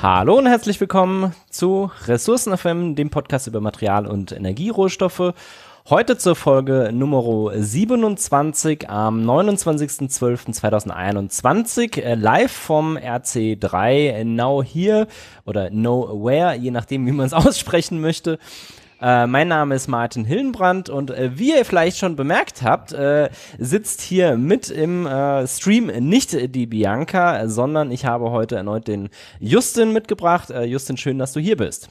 Hallo und herzlich willkommen zu Ressourcen FM, dem Podcast über Material- und Energierohstoffe. Heute zur Folge Nummer 27 am 29.12.2021, äh, live vom RC3 Now Here oder Nowhere, je nachdem, wie man es aussprechen möchte. Äh, mein Name ist Martin Hillenbrand und äh, wie ihr vielleicht schon bemerkt habt, äh, sitzt hier mit im äh, Stream nicht die Bianca, sondern ich habe heute erneut den Justin mitgebracht. Äh, Justin, schön, dass du hier bist.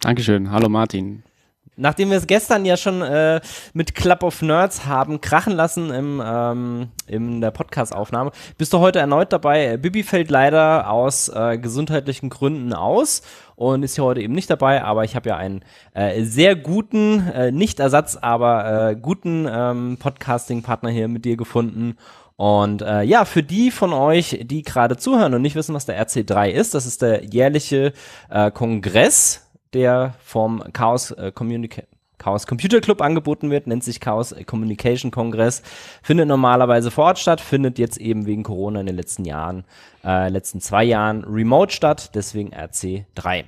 Dankeschön. Hallo Martin. Nachdem wir es gestern ja schon äh, mit Club of Nerds haben krachen lassen im, ähm, in der Podcast-Aufnahme, bist du heute erneut dabei. Bibi fällt leider aus äh, gesundheitlichen Gründen aus und ist hier heute eben nicht dabei, aber ich habe ja einen äh, sehr guten, äh, nicht Ersatz, aber äh, guten ähm, Podcasting-Partner hier mit dir gefunden. Und äh, ja, für die von euch, die gerade zuhören und nicht wissen, was der RC3 ist, das ist der jährliche äh, Kongress der vom Chaos, äh, Chaos Computer Club angeboten wird, nennt sich Chaos Communication Kongress, findet normalerweise vor Ort statt, findet jetzt eben wegen Corona in den letzten Jahren, äh, letzten zwei Jahren remote statt, deswegen RC3.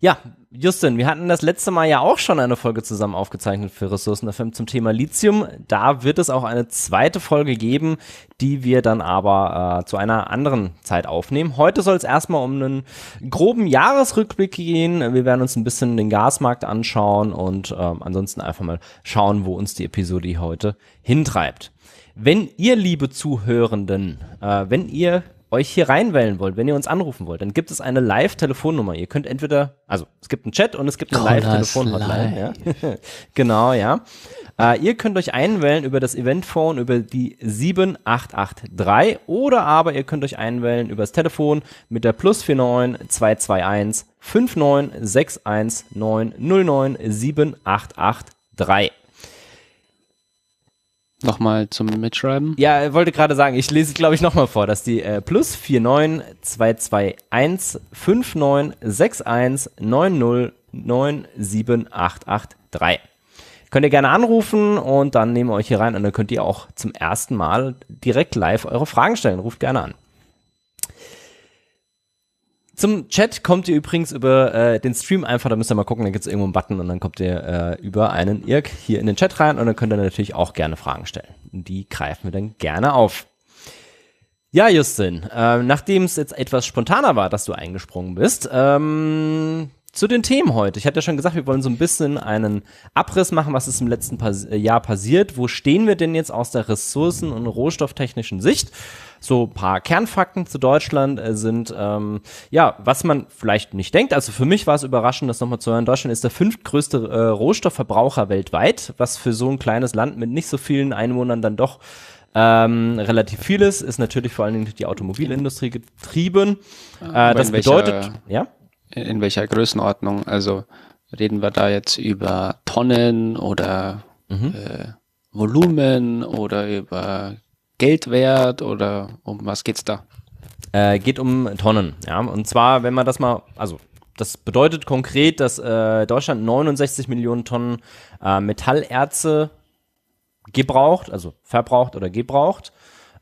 Ja, Justin, wir hatten das letzte Mal ja auch schon eine Folge zusammen aufgezeichnet für Ressourcen FM zum Thema Lithium. Da wird es auch eine zweite Folge geben, die wir dann aber äh, zu einer anderen Zeit aufnehmen. Heute soll es erstmal um einen groben Jahresrückblick gehen. Wir werden uns ein bisschen den Gasmarkt anschauen und äh, ansonsten einfach mal schauen, wo uns die Episode heute hintreibt. Wenn ihr, liebe Zuhörenden, äh, wenn ihr euch hier reinwählen wollt, wenn ihr uns anrufen wollt, dann gibt es eine Live-Telefonnummer. Ihr könnt entweder, also es gibt einen Chat und es gibt eine Live-Telefon-Hotline. Ja. genau, ja. Äh, ihr könnt euch einwählen über das Eventphone, über die 7883 oder aber ihr könnt euch einwählen über das Telefon mit der plus 49 221 5961 909 7883. Nochmal zum Mitschreiben. Ja, wollte gerade sagen, ich lese, glaube ich, nochmal vor, dass die äh, plus 49221 5961 9097883. Könnt ihr gerne anrufen und dann nehmen wir euch hier rein und dann könnt ihr auch zum ersten Mal direkt live eure Fragen stellen. Ruft gerne an. Zum Chat kommt ihr übrigens über äh, den Stream einfach, da müsst ihr mal gucken, da gibt es irgendwo einen Button und dann kommt ihr äh, über einen Irk hier in den Chat rein und dann könnt ihr natürlich auch gerne Fragen stellen. Die greifen wir dann gerne auf. Ja, Justin, äh, nachdem es jetzt etwas spontaner war, dass du eingesprungen bist, ähm, zu den Themen heute. Ich hatte ja schon gesagt, wir wollen so ein bisschen einen Abriss machen, was ist im letzten Pas Jahr passiert. Wo stehen wir denn jetzt aus der ressourcen- und rohstofftechnischen Sicht? So ein paar Kernfakten zu Deutschland äh, sind, ähm, ja, was man vielleicht nicht denkt. Also für mich war es überraschend, das nochmal zu hören. Deutschland ist der fünftgrößte äh, Rohstoffverbraucher weltweit, was für so ein kleines Land mit nicht so vielen Einwohnern dann doch ähm, relativ vieles. Ist natürlich vor allen Dingen durch die Automobilindustrie getrieben. Äh, das bedeutet, welcher, ja? In welcher Größenordnung? Also reden wir da jetzt über Tonnen oder mhm. äh, Volumen oder über Geldwert oder um was geht's da? Äh, geht um Tonnen, ja. Und zwar, wenn man das mal, also das bedeutet konkret, dass äh, Deutschland 69 Millionen Tonnen äh, Metallerze gebraucht, also verbraucht oder gebraucht,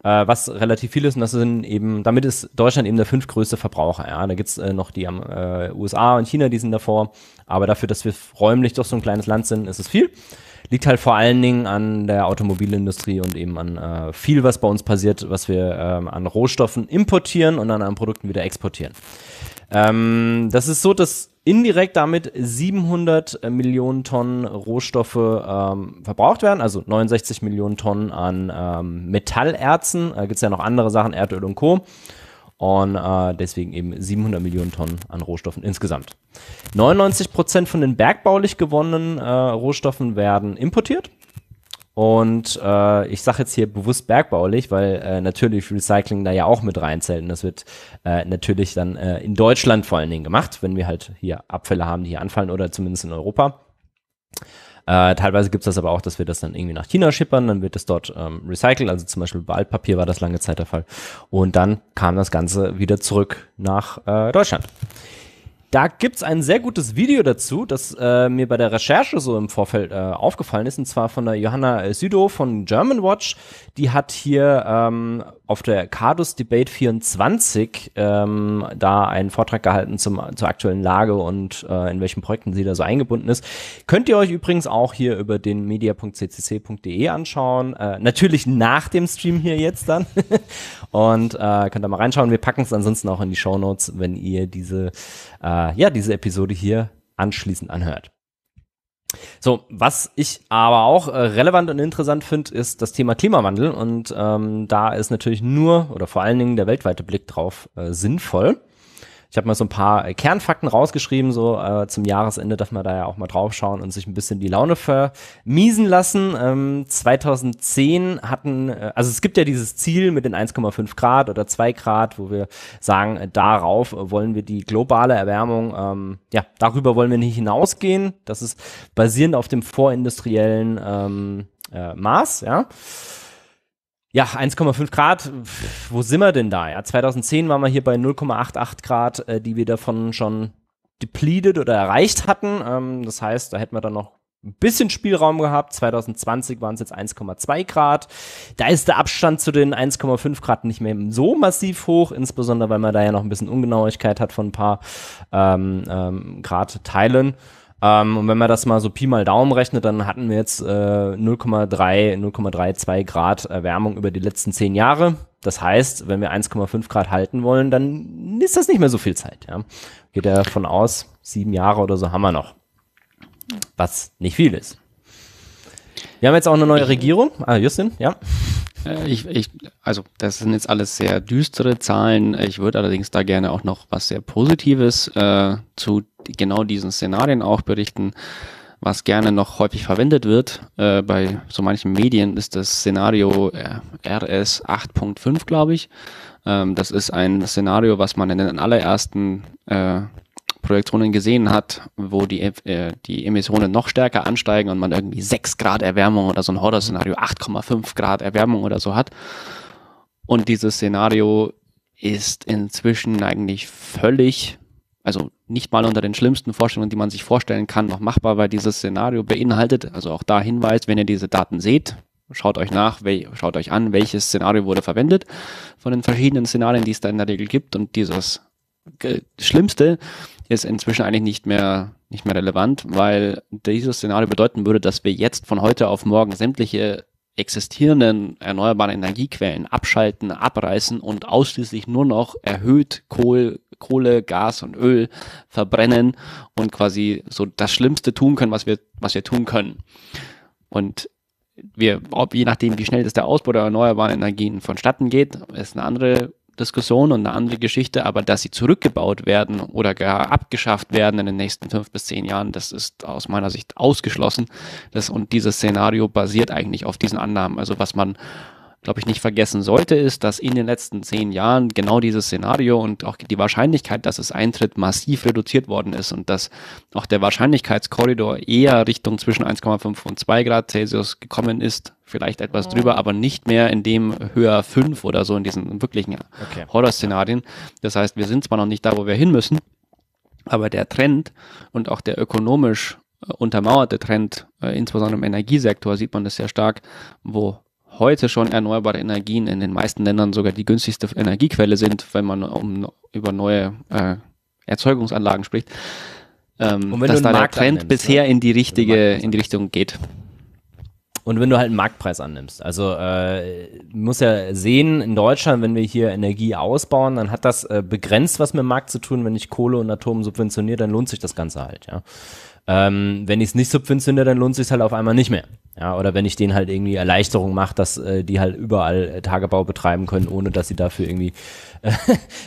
äh, was relativ viel ist. Und das sind eben, damit ist Deutschland eben der fünftgrößte Verbraucher. Ja, da gibt's äh, noch die äh, USA und China, die sind davor. Aber dafür, dass wir räumlich doch so ein kleines Land sind, ist es viel liegt halt vor allen Dingen an der Automobilindustrie und eben an äh, viel, was bei uns passiert, was wir ähm, an Rohstoffen importieren und dann an Produkten wieder exportieren. Ähm, das ist so, dass indirekt damit 700 äh, Millionen Tonnen Rohstoffe ähm, verbraucht werden, also 69 Millionen Tonnen an ähm, Metallerzen. Da gibt es ja noch andere Sachen, Erdöl und Co. Und äh, deswegen eben 700 Millionen Tonnen an Rohstoffen insgesamt. 99 Prozent von den bergbaulich gewonnenen äh, Rohstoffen werden importiert. Und äh, ich sage jetzt hier bewusst bergbaulich, weil äh, natürlich Recycling da ja auch mit reinzählt. Und das wird äh, natürlich dann äh, in Deutschland vor allen Dingen gemacht, wenn wir halt hier Abfälle haben, die hier anfallen oder zumindest in Europa. Äh, teilweise gibt es das aber auch, dass wir das dann irgendwie nach China schippern, dann wird es dort ähm, recycelt, also zum Beispiel bei Altpapier war das lange Zeit der Fall. Und dann kam das Ganze wieder zurück nach äh, Deutschland. Da gibt es ein sehr gutes Video dazu, das äh, mir bei der Recherche so im Vorfeld äh, aufgefallen ist, und zwar von der Johanna Südow von German Watch. Die hat hier ähm, auf der Cardus Debate 24 ähm, da einen Vortrag gehalten zum, zur aktuellen Lage und äh, in welchen Projekten sie da so eingebunden ist. Könnt ihr euch übrigens auch hier über den media.ccc.de anschauen. Äh, natürlich nach dem Stream hier jetzt dann. und äh, könnt da mal reinschauen. Wir packen es ansonsten auch in die Show Notes, wenn ihr diese äh, ja, diese Episode hier anschließend anhört. So, was ich aber auch äh, relevant und interessant finde, ist das Thema Klimawandel. Und ähm, da ist natürlich nur oder vor allen Dingen der weltweite Blick drauf äh, sinnvoll. Ich habe mal so ein paar äh, Kernfakten rausgeschrieben, so äh, zum Jahresende darf man da ja auch mal drauf schauen und sich ein bisschen die Laune vermiesen lassen. Ähm, 2010 hatten, äh, also es gibt ja dieses Ziel mit den 1,5 Grad oder 2 Grad, wo wir sagen, äh, darauf wollen wir die globale Erwärmung, ähm, ja, darüber wollen wir nicht hinausgehen. Das ist basierend auf dem vorindustriellen ähm, äh, Maß, ja. Ja, 1,5 Grad, wo sind wir denn da? Ja, 2010 waren wir hier bei 0,88 Grad, äh, die wir davon schon depleted oder erreicht hatten. Ähm, das heißt, da hätten wir dann noch ein bisschen Spielraum gehabt. 2020 waren es jetzt 1,2 Grad. Da ist der Abstand zu den 1,5 Grad nicht mehr so massiv hoch, insbesondere weil man da ja noch ein bisschen Ungenauigkeit hat von ein paar ähm, ähm, Grad Teilen. Ähm, und wenn man das mal so Pi mal Daumen rechnet, dann hatten wir jetzt äh, 0,3, 0,32 Grad Erwärmung über die letzten zehn Jahre. Das heißt, wenn wir 1,5 Grad halten wollen, dann ist das nicht mehr so viel Zeit. Ja. Geht ja davon aus, sieben Jahre oder so haben wir noch. Was nicht viel ist. Wir haben jetzt auch eine neue Regierung. Ah, Justin, ja. Äh, ich, ich, also das sind jetzt alles sehr düstere Zahlen. Ich würde allerdings da gerne auch noch was sehr Positives äh, zu genau diesen Szenarien auch berichten. Was gerne noch häufig verwendet wird äh, bei so manchen Medien ist das Szenario RS 8.5, glaube ich. Ähm, das ist ein Szenario, was man in den allerersten äh, Projektionen gesehen hat, wo die, äh, die Emissionen noch stärker ansteigen und man irgendwie 6 Grad Erwärmung oder so ein Horror-Szenario 8,5 Grad Erwärmung oder so hat. Und dieses Szenario ist inzwischen eigentlich völlig, also nicht mal unter den schlimmsten Vorstellungen, die man sich vorstellen kann, noch machbar, weil dieses Szenario beinhaltet, also auch da Hinweis, wenn ihr diese Daten seht, schaut euch nach, schaut euch an, welches Szenario wurde verwendet von den verschiedenen Szenarien, die es da in der Regel gibt. Und dieses Schlimmste ist inzwischen eigentlich nicht mehr, nicht mehr relevant, weil dieses Szenario bedeuten würde, dass wir jetzt von heute auf morgen sämtliche existierenden erneuerbaren Energiequellen abschalten, abreißen und ausschließlich nur noch erhöht Kohl, Kohle, Gas und Öl verbrennen und quasi so das Schlimmste tun können, was wir, was wir tun können. Und wir, ob je nachdem, wie schnell das der Ausbau der erneuerbaren Energien vonstatten geht, ist eine andere Diskussion und eine andere Geschichte, aber dass sie zurückgebaut werden oder gar abgeschafft werden in den nächsten fünf bis zehn Jahren, das ist aus meiner Sicht ausgeschlossen. Das, und dieses Szenario basiert eigentlich auf diesen Annahmen. Also was man glaube ich, nicht vergessen sollte, ist, dass in den letzten zehn Jahren genau dieses Szenario und auch die Wahrscheinlichkeit, dass es eintritt, massiv reduziert worden ist und dass auch der Wahrscheinlichkeitskorridor eher Richtung zwischen 1,5 und 2 Grad Celsius gekommen ist, vielleicht etwas drüber, aber nicht mehr in dem höher 5 oder so in diesen wirklichen okay. Horrorszenarien. Das heißt, wir sind zwar noch nicht da, wo wir hin müssen, aber der Trend und auch der ökonomisch äh, untermauerte Trend, äh, insbesondere im Energiesektor, sieht man das sehr stark, wo heute schon erneuerbare Energien in den meisten Ländern sogar die günstigste Energiequelle sind, wenn man um, über neue äh, Erzeugungsanlagen spricht, ähm, dass da der Trend annimmst, bisher ne? in die richtige, in die Richtung geht. Und wenn du halt einen Marktpreis annimmst, also äh, muss ja sehen, in Deutschland, wenn wir hier Energie ausbauen, dann hat das äh, begrenzt was mit dem Markt zu tun. Wenn ich Kohle und Atom subventioniere, dann lohnt sich das Ganze halt, ja. Ähm, wenn ich es nicht subventioniere, dann lohnt sich halt auf einmal nicht mehr. Ja, oder wenn ich denen halt irgendwie Erleichterung mache, dass äh, die halt überall äh, Tagebau betreiben können, ohne dass sie dafür irgendwie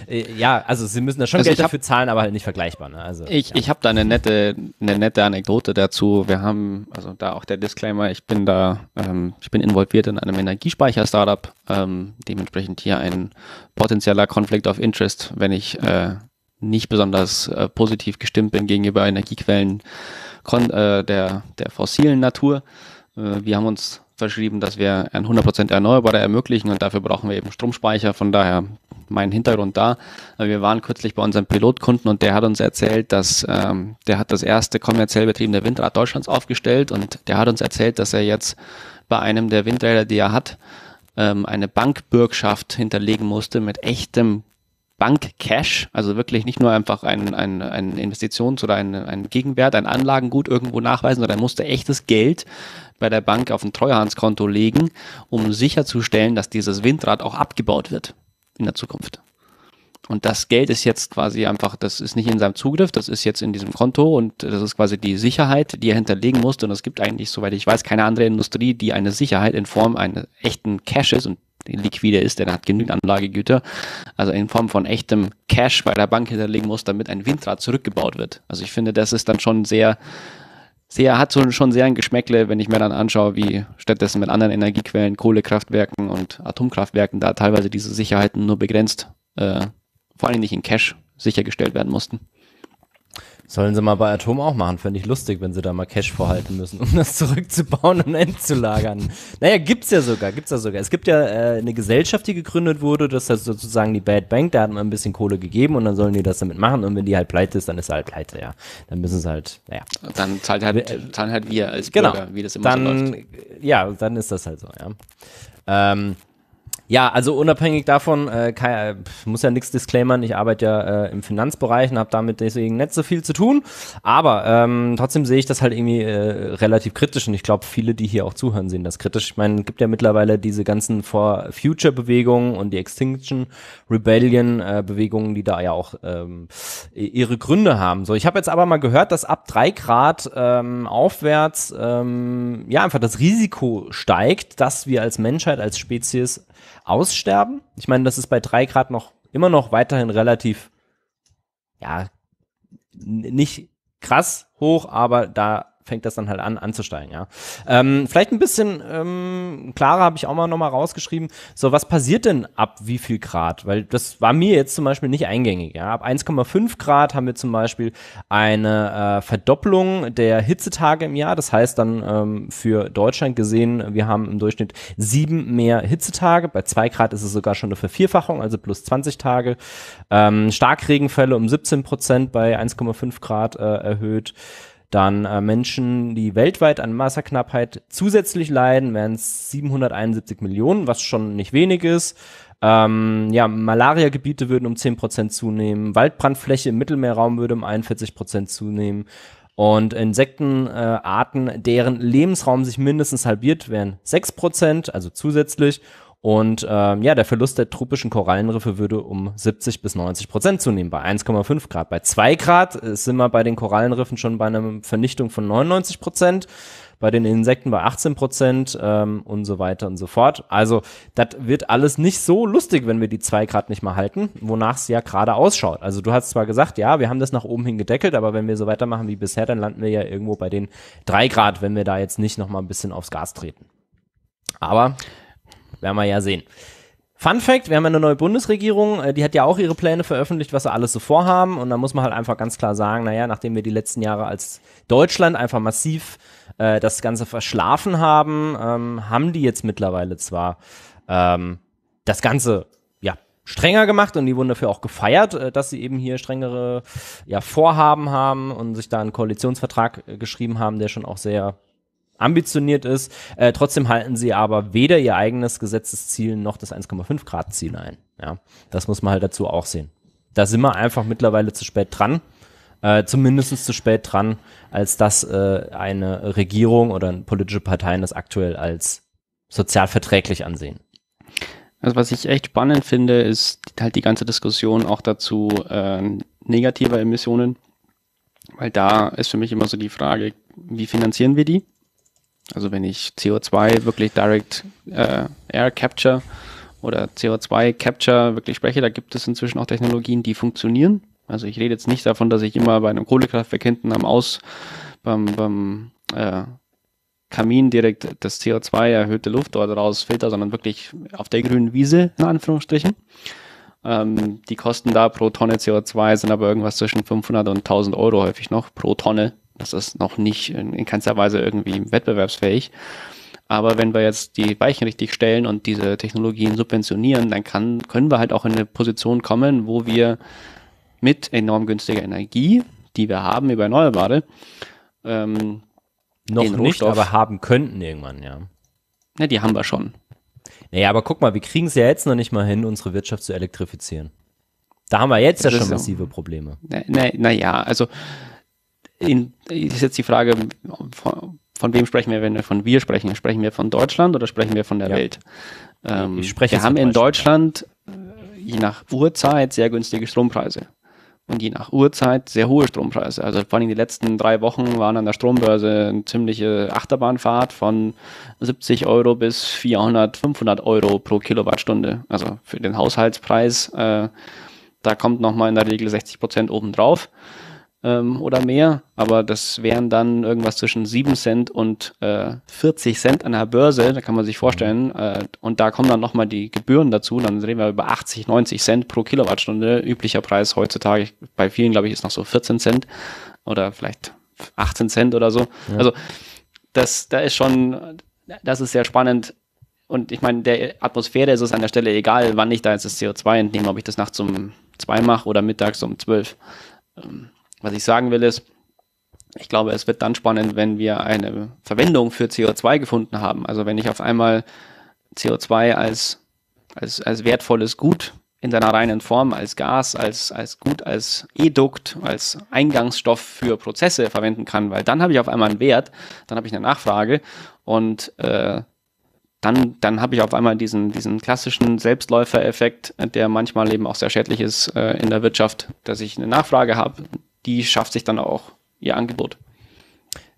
äh, ja, also sie müssen da schon also Geld dafür zahlen, aber halt nicht vergleichbar. Ne? Also, ich ja. ich habe da eine nette, eine nette Anekdote dazu. Wir haben, also da auch der Disclaimer, ich bin da, ähm, ich bin involviert in einem Energiespeicher-Startup, ähm, dementsprechend hier ein potenzieller Conflict of Interest, wenn ich äh, nicht besonders äh, positiv gestimmt bin gegenüber Energiequellen äh, der, der fossilen Natur. Äh, wir haben uns verschrieben, dass wir ein 100% Erneuerbare ermöglichen und dafür brauchen wir eben Stromspeicher. Von daher mein Hintergrund da. Wir waren kürzlich bei unserem Pilotkunden und der hat uns erzählt, dass ähm, der hat das erste kommerziell betriebene Windrad Deutschlands aufgestellt und der hat uns erzählt, dass er jetzt bei einem der Windräder, die er hat, ähm, eine Bankbürgschaft hinterlegen musste mit echtem Bankcash, also wirklich nicht nur einfach ein, ein, ein Investitions- oder ein, ein Gegenwert, ein Anlagengut irgendwo nachweisen, sondern er musste echtes Geld bei der Bank auf ein Treuhandskonto legen, um sicherzustellen, dass dieses Windrad auch abgebaut wird in der Zukunft. Und das Geld ist jetzt quasi einfach, das ist nicht in seinem Zugriff, das ist jetzt in diesem Konto und das ist quasi die Sicherheit, die er hinterlegen musste. Und es gibt eigentlich, soweit ich weiß, keine andere Industrie, die eine Sicherheit in Form eines echten Cashes und liquide ist, der hat genügend Anlagegüter, also in Form von echtem Cash bei der Bank hinterlegen muss, damit ein Windrad zurückgebaut wird. Also ich finde, das ist dann schon sehr, sehr, hat so schon sehr ein Geschmäckle, wenn ich mir dann anschaue, wie stattdessen mit anderen Energiequellen, Kohlekraftwerken und Atomkraftwerken da teilweise diese Sicherheiten nur begrenzt, äh, vor allem nicht in Cash sichergestellt werden mussten. Sollen sie mal bei Atom auch machen, fände ich lustig, wenn sie da mal Cash vorhalten müssen, um das zurückzubauen und entzulagern. Naja, gibt's ja sogar, gibt's ja sogar. Es gibt ja äh, eine Gesellschaft, die gegründet wurde, das ist sozusagen die Bad Bank, da hat man ein bisschen Kohle gegeben und dann sollen die das damit machen und wenn die halt pleite ist, dann ist sie halt pleite, ja. Dann müssen sie halt, naja. Dann zahlt halt, äh, zahlen halt wir als genau, Bürger, wie das immer dann, so läuft. Ja, dann ist das halt so, ja. Ähm, ja, also unabhängig davon, äh, kann, äh, muss ja nichts disclaimern, ich arbeite ja äh, im Finanzbereich und habe damit deswegen nicht so viel zu tun, aber ähm, trotzdem sehe ich das halt irgendwie äh, relativ kritisch und ich glaube, viele, die hier auch zuhören, sehen das kritisch. Ich meine, es gibt ja mittlerweile diese ganzen For-Future-Bewegungen und die Extinction Rebellion-Bewegungen, die da ja auch ähm, ihre Gründe haben. So, ich habe jetzt aber mal gehört, dass ab drei Grad ähm, aufwärts ähm, ja einfach das Risiko steigt, dass wir als Menschheit, als Spezies aussterben. Ich meine, das ist bei drei Grad noch immer noch weiterhin relativ, ja, nicht krass hoch, aber da fängt das dann halt an anzusteigen, ja. Ähm, vielleicht ein bisschen ähm, klarer habe ich auch mal nochmal rausgeschrieben, so was passiert denn ab wie viel Grad? Weil das war mir jetzt zum Beispiel nicht eingängig, ja. Ab 1,5 Grad haben wir zum Beispiel eine äh, Verdopplung der Hitzetage im Jahr. Das heißt dann ähm, für Deutschland gesehen, wir haben im Durchschnitt sieben mehr Hitzetage. Bei zwei Grad ist es sogar schon eine Vervierfachung, also plus 20 Tage. Ähm, Starkregenfälle um 17 Prozent bei 1,5 Grad äh, erhöht. Dann äh, Menschen, die weltweit an Wasserknappheit zusätzlich leiden, wären es 771 Millionen, was schon nicht wenig ist. Ähm, ja, Malariagebiete würden um 10% zunehmen, Waldbrandfläche im Mittelmeerraum würde um 41% zunehmen. Und Insektenarten, äh, deren Lebensraum sich mindestens halbiert, wären 6%, also zusätzlich. Und ähm, ja, der Verlust der tropischen Korallenriffe würde um 70 bis 90 Prozent zunehmen, bei 1,5 Grad. Bei 2 Grad äh, sind wir bei den Korallenriffen schon bei einer Vernichtung von 99 Prozent, bei den Insekten bei 18 Prozent ähm, und so weiter und so fort. Also das wird alles nicht so lustig, wenn wir die 2 Grad nicht mal halten, wonach es ja gerade ausschaut. Also du hast zwar gesagt, ja, wir haben das nach oben hin gedeckelt, aber wenn wir so weitermachen wie bisher, dann landen wir ja irgendwo bei den 3 Grad, wenn wir da jetzt nicht noch mal ein bisschen aufs Gas treten. Aber werden wir ja sehen. Fun Fact, wir haben eine neue Bundesregierung, äh, die hat ja auch ihre Pläne veröffentlicht, was sie alles so vorhaben. Und da muss man halt einfach ganz klar sagen, naja, nachdem wir die letzten Jahre als Deutschland einfach massiv äh, das Ganze verschlafen haben, ähm, haben die jetzt mittlerweile zwar ähm, das Ganze ja strenger gemacht und die wurden dafür auch gefeiert, äh, dass sie eben hier strengere ja, Vorhaben haben und sich da einen Koalitionsvertrag äh, geschrieben haben, der schon auch sehr ambitioniert ist. Äh, trotzdem halten sie aber weder ihr eigenes Gesetzesziel noch das 1,5 Grad Ziel ein. Ja, das muss man halt dazu auch sehen. Da sind wir einfach mittlerweile zu spät dran. Äh, zumindest zu spät dran, als dass äh, eine Regierung oder politische Parteien das aktuell als sozial verträglich ansehen. Also was ich echt spannend finde, ist halt die ganze Diskussion auch dazu äh, negativer Emissionen, weil da ist für mich immer so die Frage, wie finanzieren wir die? Also wenn ich CO2 wirklich Direct äh, Air Capture oder CO2 Capture wirklich spreche, da gibt es inzwischen auch Technologien, die funktionieren. Also ich rede jetzt nicht davon, dass ich immer bei einem Kohlekraftwerk hinten am Aus beim, beim äh, Kamin direkt das CO2 erhöhte Luft dort rausfilter, sondern wirklich auf der grünen Wiese in Anführungsstrichen. Ähm, die Kosten da pro Tonne CO2 sind aber irgendwas zwischen 500 und 1000 Euro häufig noch pro Tonne Das ist noch nicht in keinster Weise irgendwie wettbewerbsfähig. Aber wenn wir jetzt die Weichen richtig stellen und diese Technologien subventionieren, dann kann, können wir halt auch in eine Position kommen, wo wir mit enorm günstiger Energie, die wir haben über Erneuerbare, ähm, noch nicht, Rohstoff, aber haben könnten irgendwann, ja. Ne, die haben wir schon. Naja, aber guck mal, wir kriegen es ja jetzt noch nicht mal hin, unsere Wirtschaft zu elektrifizieren. Da haben wir jetzt das ja schon massive Probleme. Naja, na, na ja, also in, ist jetzt die Frage, von, von, wem sprechen wir, wenn wir von wir sprechen? Sprechen wir von Deutschland oder sprechen wir von der ja. Welt? Ähm, ich spreche wir haben in Deutschland äh, je nach Uhrzeit sehr günstige Strompreise und je nach Uhrzeit sehr hohe Strompreise. Also vor allem die letzten drei Wochen waren an der Strombörse eine ziemliche Achterbahnfahrt von 70 Euro bis 400, 500 Euro pro Kilowattstunde. Also für den Haushaltspreis, äh, da kommt nochmal in der Regel 60 Prozent obendrauf ähm, oder mehr, aber das wären dann irgendwas zwischen 7 Cent und äh, 40 Cent an der Börse, da kann man sich vorstellen, äh, und da kommen dann nochmal die Gebühren dazu, dann reden wir über 80, 90 Cent pro Kilowattstunde, üblicher Preis heutzutage, bei vielen glaube ich ist noch so 14 Cent oder vielleicht 18 Cent oder so. Ja. Also das, da ist schon, das ist sehr spannend, und ich meine, der Atmosphäre ist es an der Stelle egal, wann ich da jetzt das CO2 entnehme, ob ich das nachts um zwei mache oder mittags um zwölf. Was ich sagen will ist, ich glaube, es wird dann spannend, wenn wir eine Verwendung für CO2 gefunden haben. Also wenn ich auf einmal CO2 als, als, als wertvolles Gut in seiner reinen Form, als Gas, als, als Gut, als Edukt, als Eingangsstoff für Prozesse verwenden kann, weil dann habe ich auf einmal einen Wert, dann habe ich eine Nachfrage und äh, dann, dann habe ich auf einmal diesen, diesen klassischen Selbstläufereffekt, der manchmal eben auch sehr schädlich ist äh, in der Wirtschaft, dass ich eine Nachfrage habe, die schafft sich dann auch ihr Angebot.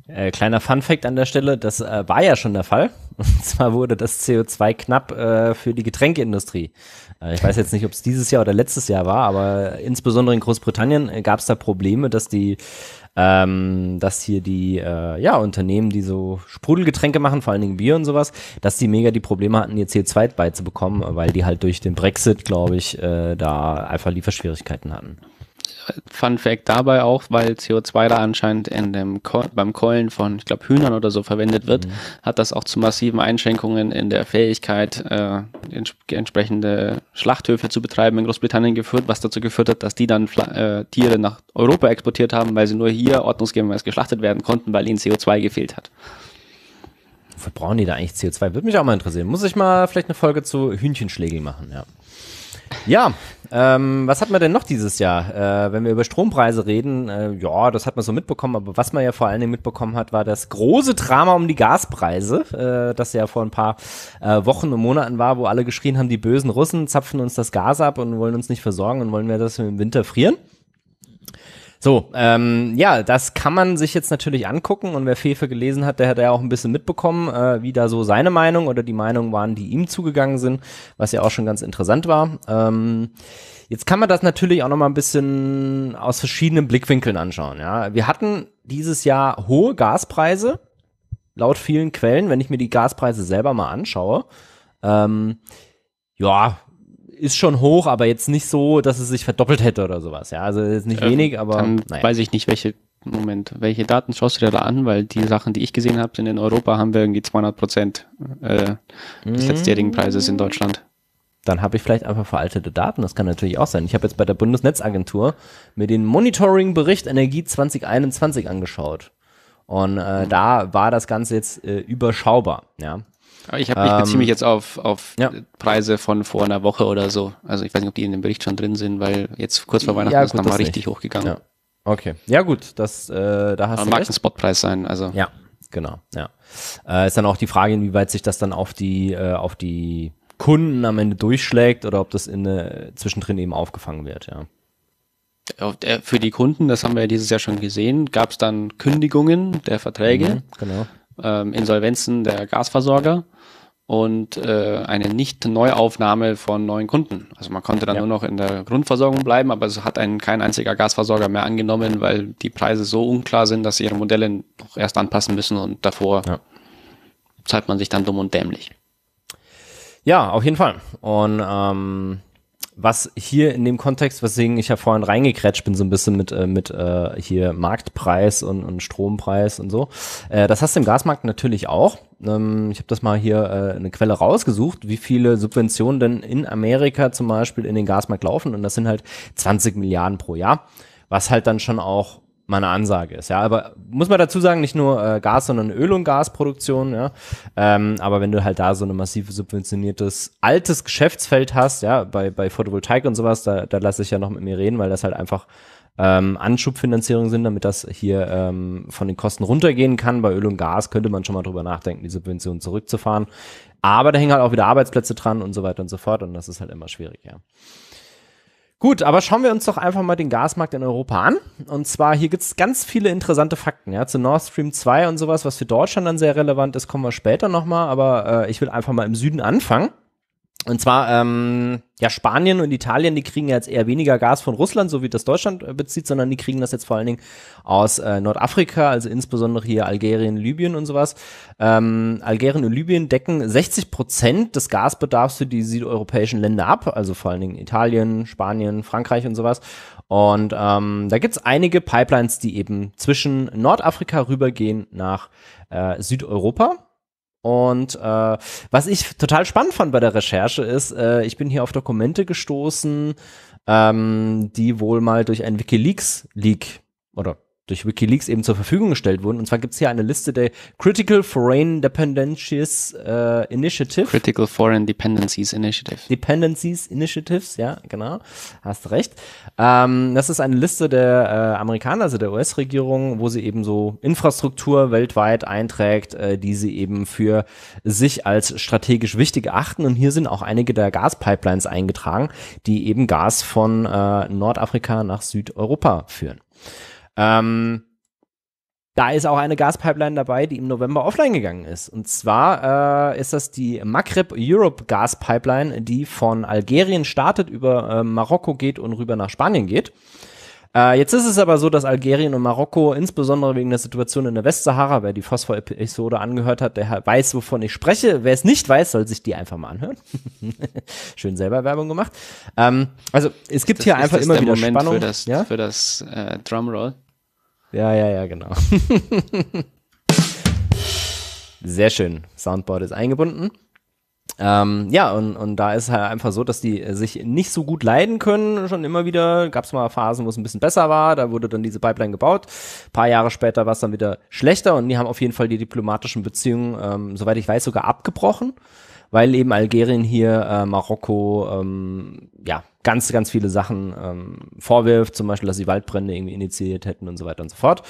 Äh, kleiner Fun-Fact an der Stelle, das äh, war ja schon der Fall. Und zwar wurde das CO2 knapp äh, für die Getränkeindustrie. Äh, ich weiß jetzt nicht, ob es dieses Jahr oder letztes Jahr war, aber insbesondere in Großbritannien äh, gab es da Probleme, dass die ähm, dass hier die äh, ja, Unternehmen, die so Sprudelgetränke machen, vor allen Dingen Bier und sowas, dass die mega die Probleme hatten, ihr CO2 beizubekommen, weil die halt durch den Brexit, glaube ich, da einfach Lieferschwierigkeiten hatten. Fun Fact dabei auch, weil CO2 da anscheinend in dem Ko beim Keulen von, ich glaube, Hühnern oder so verwendet wird, mhm. hat das auch zu massiven Einschränkungen in der Fähigkeit, äh, ents entsprechende Schlachthöfe zu betreiben in Großbritannien geführt, was dazu geführt hat, dass die dann äh, Tiere nach Europa exportiert haben, weil sie nur hier ordnungsgemäß geschlachtet werden konnten, weil ihnen CO2 gefehlt hat. Wofür brauchen die da eigentlich CO2? Würde mich auch mal interessieren. Muss ich mal vielleicht eine Folge zu Hühnchenschlägel machen, ja. Ja, ähm, was hat man denn noch dieses Jahr? Äh, wenn wir über Strompreise reden, äh, ja, das hat man so mitbekommen, aber was man ja vor allen Dingen mitbekommen hat, war das große Drama um die Gaspreise, äh, das ja vor ein paar äh, Wochen und Monaten war, wo alle geschrien haben, die bösen Russen zapfen uns das Gas ab und wollen uns nicht versorgen und wollen wir das im Winter frieren. So, ähm, ja, das kann man sich jetzt natürlich angucken und wer Fefe gelesen hat, der hat ja auch ein bisschen mitbekommen, äh, wie da so seine Meinung oder die Meinungen waren, die ihm zugegangen sind, was ja auch schon ganz interessant war. Ähm, jetzt kann man das natürlich auch noch mal ein bisschen aus verschiedenen Blickwinkeln anschauen. Ja, wir hatten dieses Jahr hohe Gaspreise laut vielen Quellen, wenn ich mir die Gaspreise selber mal anschaue. Ähm, ja, ist schon hoch, aber jetzt nicht so, dass es sich verdoppelt hätte oder sowas. Ja, also ist nicht ähm, wenig, aber dann naja. weiß ich nicht, welche Moment, welche Daten schaust du dir da an? Weil die Sachen, die ich gesehen habe, sind in Europa haben wir irgendwie 200 Prozent äh, des letztjährigen Preises in Deutschland. Dann habe ich vielleicht einfach veraltete Daten. Das kann natürlich auch sein. Ich habe jetzt bei der Bundesnetzagentur mir den Monitoring-Bericht Energie 2021 angeschaut. Und äh, da war das Ganze jetzt äh, überschaubar. Ja, ich, hab, ich beziehe mich ähm, jetzt auf, auf ja. Preise von vor einer Woche oder so. Also ich weiß nicht, ob die in dem Bericht schon drin sind, weil jetzt kurz vor Weihnachten ja, gut, ist nochmal richtig hochgegangen. Ja. Okay. Ja, gut, das, äh, da hast Aber du. Mag ein Spotpreis sein, also. Ja, genau, ja. Äh, ist dann auch die Frage, inwieweit sich das dann auf die, äh, auf die Kunden am Ende durchschlägt oder ob das in äh, zwischendrin eben aufgefangen wird, ja. Für die Kunden, das haben wir ja dieses Jahr schon gesehen, gab es dann Kündigungen der Verträge. Mhm, genau ähm, Insolvenzen der Gasversorger und äh, eine Nicht-Neuaufnahme von neuen Kunden. Also man konnte dann ja. nur noch in der Grundversorgung bleiben, aber es hat einen kein einziger Gasversorger mehr angenommen, weil die Preise so unklar sind, dass sie ihre Modelle noch erst anpassen müssen und davor ja. zahlt man sich dann dumm und dämlich. Ja, auf jeden Fall. Und ähm, was hier in dem Kontext, weswegen ich ja vorhin reingekrätscht bin, so ein bisschen mit, äh, mit äh, hier Marktpreis und, und Strompreis und so. Äh, das hast du im Gasmarkt natürlich auch. Ähm, ich habe das mal hier äh, eine Quelle rausgesucht, wie viele Subventionen denn in Amerika zum Beispiel in den Gasmarkt laufen. Und das sind halt 20 Milliarden pro Jahr, was halt dann schon auch meine Ansage ist. Ja, aber muss man dazu sagen, nicht nur äh, Gas, sondern Öl- und Gasproduktion. Ja, ähm, aber wenn du halt da so ein massiv subventioniertes altes Geschäftsfeld hast, ja, bei bei Photovoltaik und sowas, da, da lasse ich ja noch mit mir reden, weil das halt einfach ähm, Anschubfinanzierung sind, damit das hier ähm, von den Kosten runtergehen kann. Bei Öl und Gas könnte man schon mal drüber nachdenken, die Subventionen zurückzufahren. Aber da hängen halt auch wieder Arbeitsplätze dran und so weiter und so fort und das ist halt immer schwierig, ja. Gut, aber schauen wir uns doch einfach mal den Gasmarkt in Europa an. Und zwar, hier gibt's ganz viele interessante Fakten, ja, zu Nord Stream 2 und sowas, was für Deutschland dann sehr relevant ist, kommen wir später nochmal, aber äh, ich will einfach mal im Süden anfangen. Und zwar, ähm, ja, Spanien und Italien, die kriegen jetzt eher weniger Gas von Russland, so wie das Deutschland äh, bezieht, sondern die kriegen das jetzt vor allen Dingen aus äh, Nordafrika, also insbesondere hier Algerien, Libyen und sowas. Ähm, Algerien und Libyen decken 60 Prozent des Gasbedarfs für die südeuropäischen Länder ab, also vor allen Dingen Italien, Spanien, Frankreich und sowas. Und ähm, da gibt's einige Pipelines, die eben zwischen Nordafrika rübergehen nach äh, Südeuropa. Und äh, was ich total spannend fand bei der Recherche ist, äh, ich bin hier auf Dokumente gestoßen, ähm, die wohl mal durch ein WikiLeaks-Leak oder durch WikiLeaks eben zur Verfügung gestellt wurden. Und zwar gibt es hier eine Liste der Critical Foreign Dependencies äh, Initiative. Critical Foreign Dependencies Initiative. Dependencies Initiatives, ja, genau. Hast recht. Ähm, das ist eine Liste der äh, Amerikaner, also der US-Regierung, wo sie eben so Infrastruktur weltweit einträgt, äh, die sie eben für sich als strategisch wichtig achten. Und hier sind auch einige der Gaspipelines eingetragen, die eben Gas von äh, Nordafrika nach Südeuropa führen. Ähm, da ist auch eine Gaspipeline dabei, die im November offline gegangen ist. Und zwar äh, ist das die Maghreb Europe Gaspipeline, die von Algerien startet, über äh, Marokko geht und rüber nach Spanien geht. Äh, jetzt ist es aber so, dass Algerien und Marokko, insbesondere wegen der Situation in der Westsahara, wer die Phosphor-Episode angehört hat, der weiß, wovon ich spreche. Wer es nicht weiß, soll sich die einfach mal anhören. Schön selber Werbung gemacht. Ähm, also es gibt das hier einfach immer wieder Moment Spannung. Für das, ja? für das äh, Drumroll. Ja, ja, ja, genau. Sehr schön. Soundboard ist eingebunden. Ähm, ja, und, und da ist halt einfach so, dass die sich nicht so gut leiden können. Schon immer wieder gab es mal Phasen, wo es ein bisschen besser war. Da wurde dann diese Pipeline gebaut. Ein paar Jahre später war es dann wieder schlechter und die haben auf jeden Fall die diplomatischen Beziehungen, ähm, soweit ich weiß, sogar abgebrochen, weil eben Algerien hier äh, Marokko ähm, ja ganz, ganz viele Sachen ähm, vorwirft, zum Beispiel, dass sie Waldbrände irgendwie initiiert hätten und so weiter und so fort.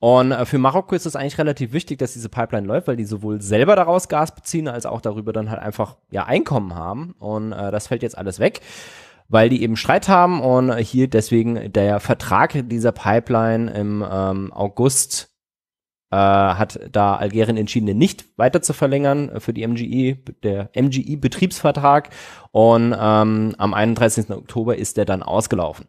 Und äh, für Marokko ist es eigentlich relativ wichtig, dass diese Pipeline läuft, weil die sowohl selber daraus Gas beziehen, als auch darüber dann halt einfach ja Einkommen haben. Und äh, das fällt jetzt alles weg weil die eben Streit haben und hier deswegen der Vertrag dieser Pipeline im ähm, August äh, hat da Algerien entschieden, den nicht weiter zu verlängern für die MGE, der MGE-Betriebsvertrag. Und ähm, am 31. Oktober ist der dann ausgelaufen.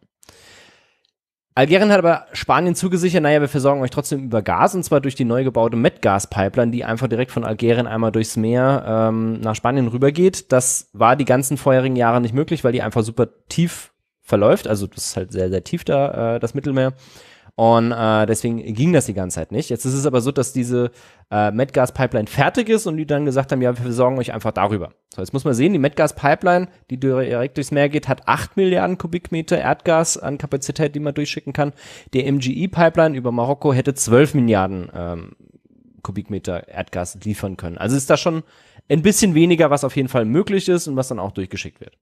Algerien hat aber Spanien zugesichert, naja, wir versorgen euch trotzdem über Gas und zwar durch die neu gebaute Metgas-Pipeline, die einfach direkt von Algerien einmal durchs Meer ähm, nach Spanien rübergeht. Das war die ganzen vorherigen Jahre nicht möglich, weil die einfach super tief verläuft. Also das ist halt sehr, sehr tief da, äh, das Mittelmeer. Und äh, deswegen ging das die ganze Zeit nicht. Jetzt ist es aber so, dass diese äh, Medgas-Pipeline fertig ist und die dann gesagt haben, ja, wir versorgen euch einfach darüber. So, jetzt muss man sehen, die Medgas-Pipeline, die direkt durchs Meer geht, hat 8 Milliarden Kubikmeter Erdgas an Kapazität, die man durchschicken kann. Der MGE-Pipeline über Marokko hätte 12 Milliarden ähm, Kubikmeter Erdgas liefern können. Also ist da schon ein bisschen weniger, was auf jeden Fall möglich ist und was dann auch durchgeschickt wird.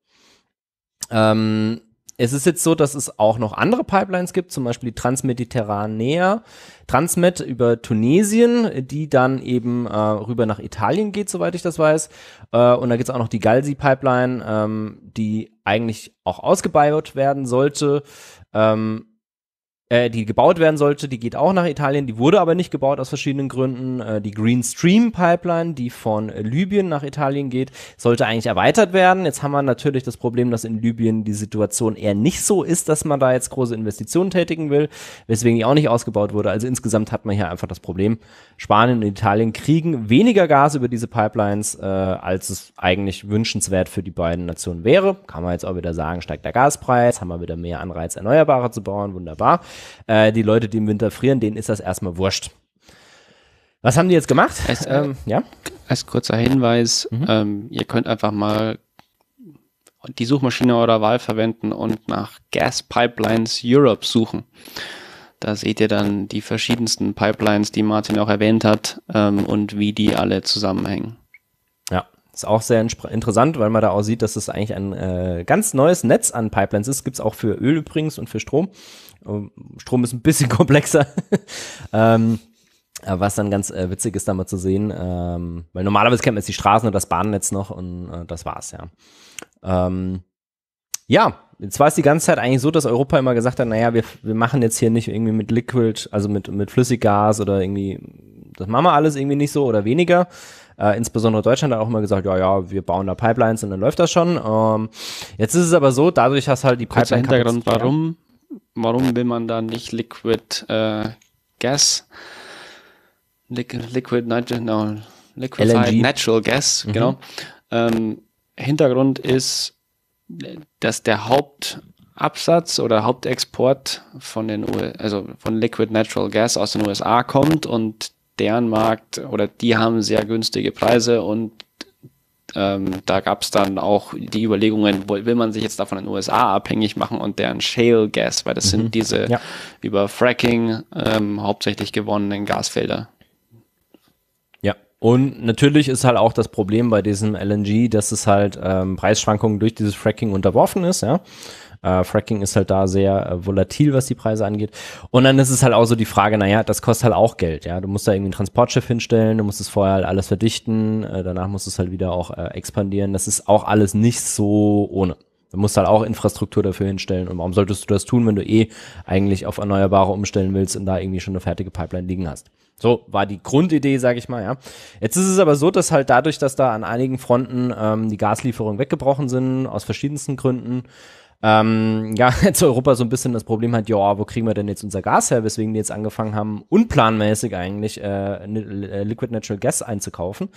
Ähm, es ist jetzt so, dass es auch noch andere Pipelines gibt, zum Beispiel die Transmediterranea, Transmed über Tunesien, die dann eben äh, rüber nach Italien geht, soweit ich das weiß. Äh, und da gibt es auch noch die Galsi-Pipeline, ähm, die eigentlich auch ausgebaut werden sollte. Ähm, äh, die gebaut werden sollte, die geht auch nach Italien, die wurde aber nicht gebaut aus verschiedenen Gründen. Äh, die Green Stream Pipeline, die von Libyen nach Italien geht, sollte eigentlich erweitert werden. Jetzt haben wir natürlich das Problem, dass in Libyen die Situation eher nicht so ist, dass man da jetzt große Investitionen tätigen will, weswegen die auch nicht ausgebaut wurde. Also insgesamt hat man hier einfach das Problem, Spanien und Italien kriegen weniger Gas über diese Pipelines, äh, als es eigentlich wünschenswert für die beiden Nationen wäre. Kann man jetzt auch wieder sagen, steigt der Gaspreis, haben wir wieder mehr Anreiz, Erneuerbare zu bauen, wunderbar. Äh, die Leute, die im Winter frieren, denen ist das erstmal wurscht. Was haben die jetzt gemacht? Als, ähm, ja? als kurzer Hinweis, mhm. ähm, ihr könnt einfach mal die Suchmaschine eurer Wahl verwenden und nach Gas Pipelines Europe suchen. Da seht ihr dann die verschiedensten Pipelines, die Martin auch erwähnt hat ähm, und wie die alle zusammenhängen. Ja, ist auch sehr interessant, weil man da auch sieht, dass es eigentlich ein äh, ganz neues Netz an Pipelines ist. Gibt es auch für Öl übrigens und für Strom. Strom ist ein bisschen komplexer. ähm, was dann ganz äh, witzig ist, da mal zu sehen, ähm, weil normalerweise kennt man jetzt die Straßen und das Bahnnetz noch und äh, das war's, ja. Ähm, ja, jetzt war es die ganze Zeit eigentlich so, dass Europa immer gesagt hat, naja, wir, wir machen jetzt hier nicht irgendwie mit Liquid, also mit, mit Flüssiggas oder irgendwie, das machen wir alles irgendwie nicht so oder weniger. Äh, insbesondere Deutschland hat auch immer gesagt, ja, ja, wir bauen da Pipelines und dann läuft das schon. Ähm, jetzt ist es aber so, dadurch, dass halt die Pipeline Hintergrund, warum warum will man da nicht Liquid äh, Gas, Liquid, Liquid Nitrogen, no, Liquefied LNG. Natural Gas, mhm. genau. Ähm, Hintergrund ist, dass der Hauptabsatz oder Hauptexport von den U also von Liquid Natural Gas aus den USA kommt und deren Markt oder die haben sehr günstige Preise und ähm, da gab es dann auch die Überlegungen, will man sich jetzt davon in den USA abhängig machen und deren Shale Gas, weil das mhm. sind diese ja. über Fracking ähm, hauptsächlich gewonnenen Gasfelder. Ja, und natürlich ist halt auch das Problem bei diesem LNG, dass es halt ähm, Preisschwankungen durch dieses Fracking unterworfen ist, ja. Äh, Fracking ist halt da sehr äh, volatil, was die Preise angeht. Und dann ist es halt auch so die Frage, naja, das kostet halt auch Geld, ja. Du musst da irgendwie ein Transportschiff hinstellen, du musst es vorher halt alles verdichten, äh, danach musst du es halt wieder auch äh, expandieren. Das ist auch alles nicht so ohne. Du musst halt auch Infrastruktur dafür hinstellen. Und warum solltest du das tun, wenn du eh eigentlich auf Erneuerbare umstellen willst und da irgendwie schon eine fertige Pipeline liegen hast? So war die Grundidee, sage ich mal, ja. Jetzt ist es aber so, dass halt dadurch, dass da an einigen Fronten ähm, die Gaslieferungen weggebrochen sind, aus verschiedensten Gründen, ähm, ja, jetzt Europa so ein bisschen das Problem hat, ja, wo kriegen wir denn jetzt unser Gas her, weswegen die jetzt angefangen haben, unplanmäßig eigentlich äh, äh, Liquid Natural Gas einzukaufen.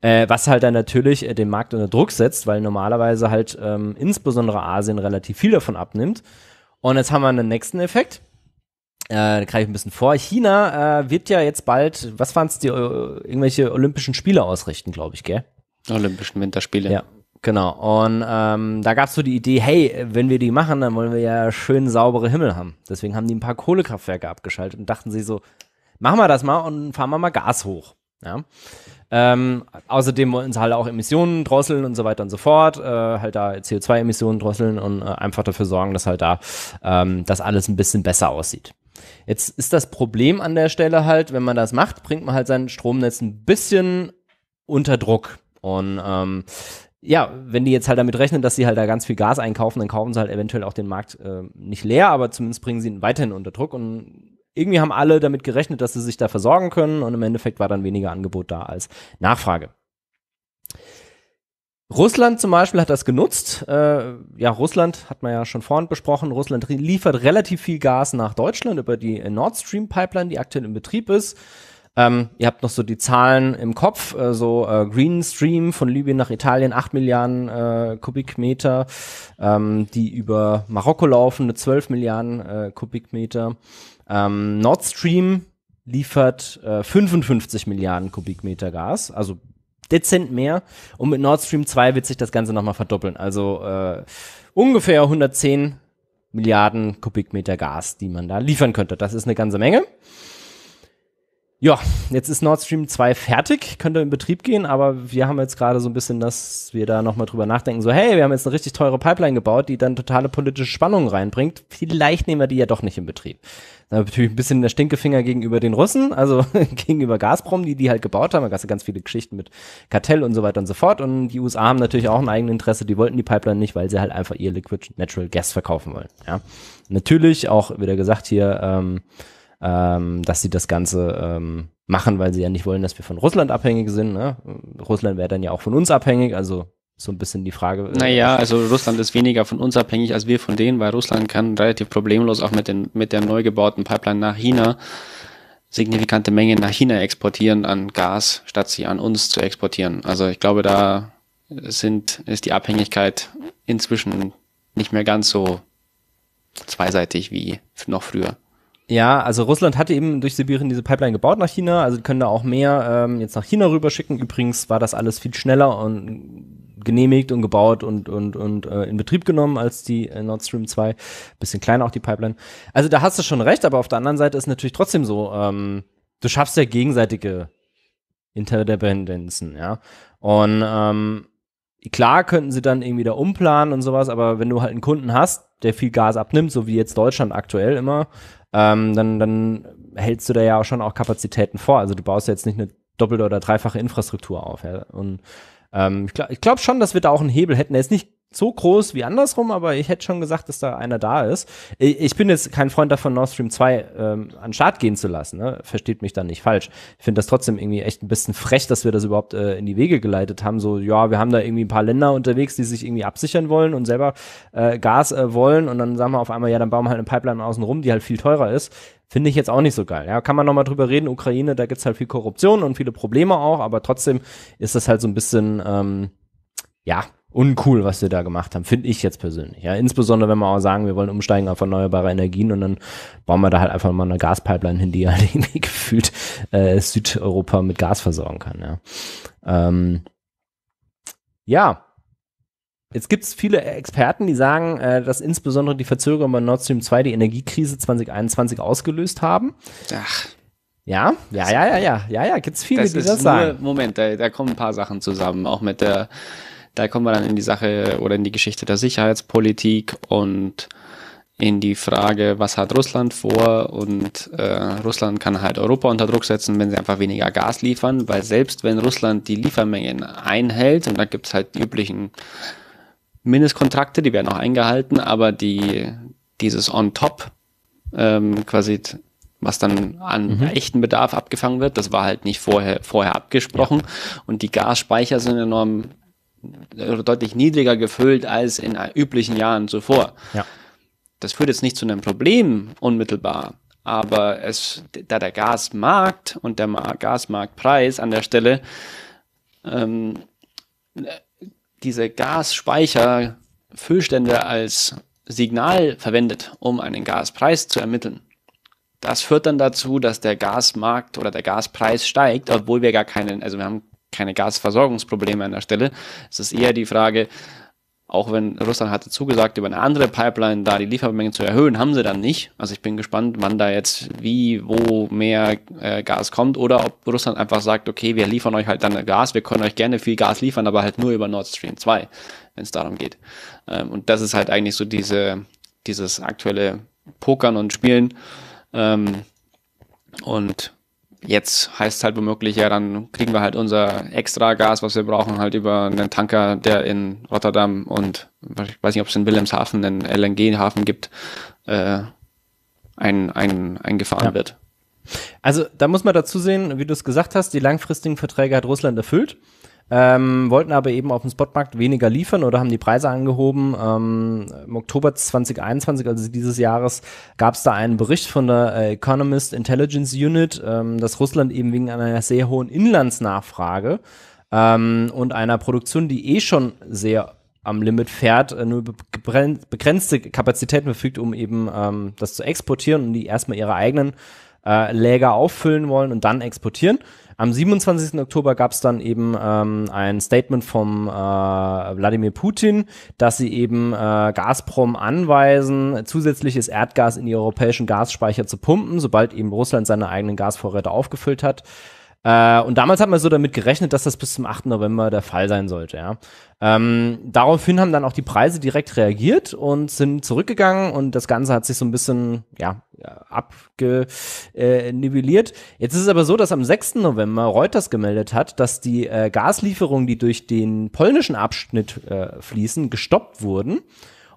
Äh, was halt dann natürlich äh, den Markt unter Druck setzt, weil normalerweise halt ähm, insbesondere Asien relativ viel davon abnimmt. Und jetzt haben wir einen nächsten Effekt. Äh, da greife ich ein bisschen vor. China äh, wird ja jetzt bald, was waren es, die äh, irgendwelche Olympischen Spiele ausrichten, glaube ich, gell? Olympischen Winterspiele. Ja, Genau. Und ähm, da gab es so die Idee, hey, wenn wir die machen, dann wollen wir ja schön saubere Himmel haben. Deswegen haben die ein paar Kohlekraftwerke abgeschaltet und dachten sie so, machen wir das mal und fahren wir mal Gas hoch. Ja. Ähm, außerdem wollen sie halt auch Emissionen drosseln und so weiter und so fort, äh, halt da CO2-Emissionen drosseln und äh, einfach dafür sorgen, dass halt da ähm, das alles ein bisschen besser aussieht. Jetzt ist das Problem an der Stelle halt, wenn man das macht, bringt man halt sein Stromnetz ein bisschen unter Druck. Und ähm, ja, wenn die jetzt halt damit rechnen, dass sie halt da ganz viel Gas einkaufen, dann kaufen sie halt eventuell auch den Markt äh, nicht leer, aber zumindest bringen sie ihn weiterhin unter Druck und irgendwie haben alle damit gerechnet, dass sie sich da versorgen können und im Endeffekt war dann weniger Angebot da als Nachfrage. Russland zum Beispiel hat das genutzt. Äh, ja, Russland hat man ja schon vorhin besprochen. Russland liefert relativ viel Gas nach Deutschland über die Nord Stream Pipeline, die aktuell in Betrieb ist. Ähm, ihr habt noch so die Zahlen im Kopf, äh, so äh, Green Stream von Libyen nach Italien, 8 Milliarden äh, Kubikmeter, ähm, die über Marokko laufen, 12 Milliarden äh, Kubikmeter. Ähm, Nord Stream liefert äh, 55 Milliarden Kubikmeter Gas, also dezent mehr. Und mit Nord Stream 2 wird sich das Ganze nochmal verdoppeln. Also äh, ungefähr 110 Milliarden Kubikmeter Gas, die man da liefern könnte. Das ist eine ganze Menge. Ja, jetzt ist Nord Stream 2 fertig, könnte in Betrieb gehen, aber wir haben jetzt gerade so ein bisschen, dass wir da nochmal drüber nachdenken, so hey, wir haben jetzt eine richtig teure Pipeline gebaut, die dann totale politische Spannungen reinbringt. Vielleicht nehmen wir die ja doch nicht in Betrieb. Da natürlich ein bisschen der Stinkefinger gegenüber den Russen, also gegenüber Gazprom, die die halt gebaut haben. Da gab es ganz viele Geschichten mit Kartell und so weiter und so fort. Und die USA haben natürlich auch ein eigenes Interesse. Die wollten die Pipeline nicht, weil sie halt einfach ihr Liquid Natural Gas verkaufen wollen. Ja, natürlich auch wieder gesagt hier. Ähm, ähm, dass sie das Ganze ähm, machen, weil sie ja nicht wollen, dass wir von Russland abhängig sind. Ne? Russland wäre dann ja auch von uns abhängig, also so ein bisschen die Frage. Äh, naja, also Russland ist weniger von uns abhängig als wir von denen, weil Russland kann relativ problemlos auch mit, den, mit der neu gebauten Pipeline nach China signifikante Mengen nach China exportieren an Gas, statt sie an uns zu exportieren. Also ich glaube, da sind, ist die Abhängigkeit inzwischen nicht mehr ganz so zweiseitig wie noch früher. Ja, also Russland hatte eben durch Sibirien diese Pipeline gebaut nach China, also können da auch mehr ähm, jetzt nach China rüberschicken. Übrigens war das alles viel schneller und genehmigt und gebaut und, und, und äh, in Betrieb genommen als die äh, Nord Stream 2. Bisschen kleiner auch die Pipeline. Also da hast du schon recht, aber auf der anderen Seite ist natürlich trotzdem so, ähm, du schaffst ja gegenseitige Interdependenzen, ja. Und ähm, klar könnten sie dann irgendwie da umplanen und sowas, aber wenn du halt einen Kunden hast, der viel Gas abnimmt, so wie jetzt Deutschland aktuell immer, ähm, dann, dann hältst du da ja auch schon auch Kapazitäten vor. Also du baust jetzt nicht eine doppelte oder dreifache Infrastruktur auf. Ja? Und ähm, ich glaube glaub schon, dass wir da auch einen Hebel hätten. Er ist nicht so groß wie andersrum, aber ich hätte schon gesagt, dass da einer da ist. Ich bin jetzt kein Freund davon, Nord Stream 2 ähm, an Start gehen zu lassen. Ne? Versteht mich da nicht falsch. Ich finde das trotzdem irgendwie echt ein bisschen frech, dass wir das überhaupt äh, in die Wege geleitet haben. So, ja, wir haben da irgendwie ein paar Länder unterwegs, die sich irgendwie absichern wollen und selber äh, Gas äh, wollen und dann sagen wir auf einmal, ja, dann bauen wir halt eine Pipeline außen rum, die halt viel teurer ist. Finde ich jetzt auch nicht so geil. Ja, kann man nochmal drüber reden. Ukraine, da gibt's halt viel Korruption und viele Probleme auch, aber trotzdem ist das halt so ein bisschen, ähm, ja, uncool, was wir da gemacht haben, finde ich jetzt persönlich. Ja, insbesondere wenn wir auch sagen, wir wollen umsteigen auf erneuerbare Energien und dann bauen wir da halt einfach mal eine Gaspipeline hin, die halt irgendwie gefühlt äh, Südeuropa mit Gas versorgen kann. Ja, ähm, ja. Jetzt gibt es viele Experten, die sagen, äh, dass insbesondere die Verzögerungen bei Nord Stream 2 die Energiekrise 2021 ausgelöst haben. Ach. Ja, ja, ja, ja, ja, ja, ja, gibt's viele, das die das nur, sagen. Moment, da, da kommen ein paar Sachen zusammen, auch mit der da kommen wir dann in die Sache oder in die Geschichte der Sicherheitspolitik und in die Frage, was hat Russland vor und äh, Russland kann halt Europa unter Druck setzen, wenn sie einfach weniger Gas liefern, weil selbst wenn Russland die Liefermengen einhält und da gibt es halt die üblichen Mindestkontrakte, die werden auch eingehalten, aber die dieses on top ähm, quasi was dann an mhm. echten Bedarf abgefangen wird, das war halt nicht vorher vorher abgesprochen ja. und die Gasspeicher sind enorm deutlich niedriger gefüllt als in üblichen Jahren zuvor. Ja. Das führt jetzt nicht zu einem Problem unmittelbar, aber es, da der Gasmarkt und der Gasmarktpreis an der Stelle ähm, diese Gasspeicher Füllstände als Signal verwendet, um einen Gaspreis zu ermitteln. Das führt dann dazu, dass der Gasmarkt oder der Gaspreis steigt, obwohl wir gar keinen, also wir haben keine Gasversorgungsprobleme an der Stelle. Es ist eher die Frage, auch wenn Russland hatte zugesagt, über eine andere Pipeline da die Liefermengen zu erhöhen, haben sie dann nicht. Also ich bin gespannt, wann da jetzt wie, wo mehr äh, Gas kommt oder ob Russland einfach sagt, okay, wir liefern euch halt dann Gas, wir können euch gerne viel Gas liefern, aber halt nur über Nord Stream 2, wenn es darum geht. Ähm, und das ist halt eigentlich so diese, dieses aktuelle Pokern und Spielen. Ähm, und Jetzt heißt es halt womöglich, ja, dann kriegen wir halt unser extra Gas, was wir brauchen, halt über einen Tanker, der in Rotterdam und ich weiß nicht, ob es in Wilhelmshaven einen LNG-Hafen gibt, äh, ein, ein, eingefahren ja. wird. Also da muss man dazu sehen, wie du es gesagt hast, die langfristigen Verträge hat Russland erfüllt ähm, wollten aber eben auf dem Spotmarkt weniger liefern oder haben die Preise angehoben. Ähm, Im Oktober 2021, also dieses Jahres, gab es da einen Bericht von der äh, Economist Intelligence Unit, ähm, dass Russland eben wegen einer sehr hohen Inlandsnachfrage ähm, und einer Produktion, die eh schon sehr am Limit fährt, äh, nur begrenzte Kapazitäten verfügt, um eben ähm, das zu exportieren und die erstmal ihre eigenen äh, Läger auffüllen wollen und dann exportieren. Am 27. Oktober gab es dann eben ähm, ein Statement vom äh, Wladimir Putin, dass sie eben äh, Gazprom anweisen, zusätzliches Erdgas in die europäischen Gasspeicher zu pumpen, sobald eben Russland seine eigenen Gasvorräte aufgefüllt hat. Äh, und damals hat man so damit gerechnet, dass das bis zum 8. November der Fall sein sollte. Ja. Ähm, daraufhin haben dann auch die Preise direkt reagiert und sind zurückgegangen und das Ganze hat sich so ein bisschen ja, abgenivelliert. Äh, Jetzt ist es aber so, dass am 6. November Reuters gemeldet hat, dass die äh, Gaslieferungen, die durch den polnischen Abschnitt äh, fließen, gestoppt wurden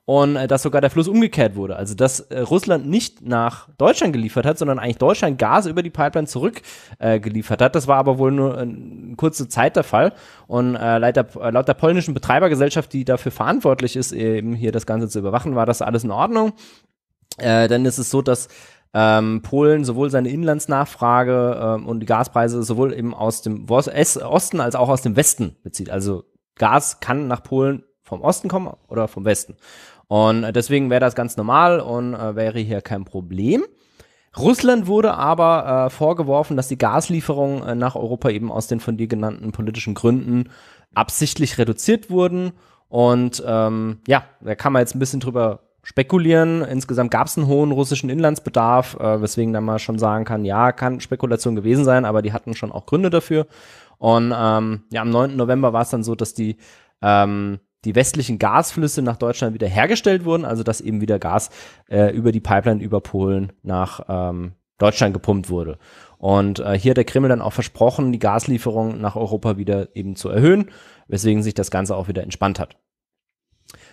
und äh, dass sogar der Fluss umgekehrt wurde. Also dass äh, Russland nicht nach Deutschland geliefert hat, sondern eigentlich Deutschland Gas über die Pipeline zurückgeliefert äh, hat. Das war aber wohl nur eine kurze Zeit der Fall. Und äh, laut, der, äh, laut der polnischen Betreibergesellschaft, die dafür verantwortlich ist, eben hier das Ganze zu überwachen, war das alles in Ordnung. Äh, dann ist es so, dass ähm, Polen sowohl seine Inlandsnachfrage ähm, und die Gaspreise sowohl eben aus dem Osten als auch aus dem Westen bezieht. Also Gas kann nach Polen vom Osten kommen oder vom Westen. Und deswegen wäre das ganz normal und äh, wäre hier kein Problem. Russland wurde aber äh, vorgeworfen, dass die Gaslieferungen äh, nach Europa eben aus den von dir genannten politischen Gründen absichtlich reduziert wurden. Und ähm, ja, da kann man jetzt ein bisschen drüber spekulieren. Insgesamt gab es einen hohen russischen Inlandsbedarf, äh, weswegen dann mal schon sagen kann, ja, kann Spekulation gewesen sein, aber die hatten schon auch Gründe dafür. Und ähm, ja, am 9. November war es dann so, dass die ähm, die westlichen Gasflüsse nach Deutschland wieder hergestellt wurden, also dass eben wieder Gas äh, über die Pipeline über Polen nach ähm, Deutschland gepumpt wurde. Und äh, hier hat der Kreml dann auch versprochen, die Gaslieferung nach Europa wieder eben zu erhöhen, weswegen sich das Ganze auch wieder entspannt hat.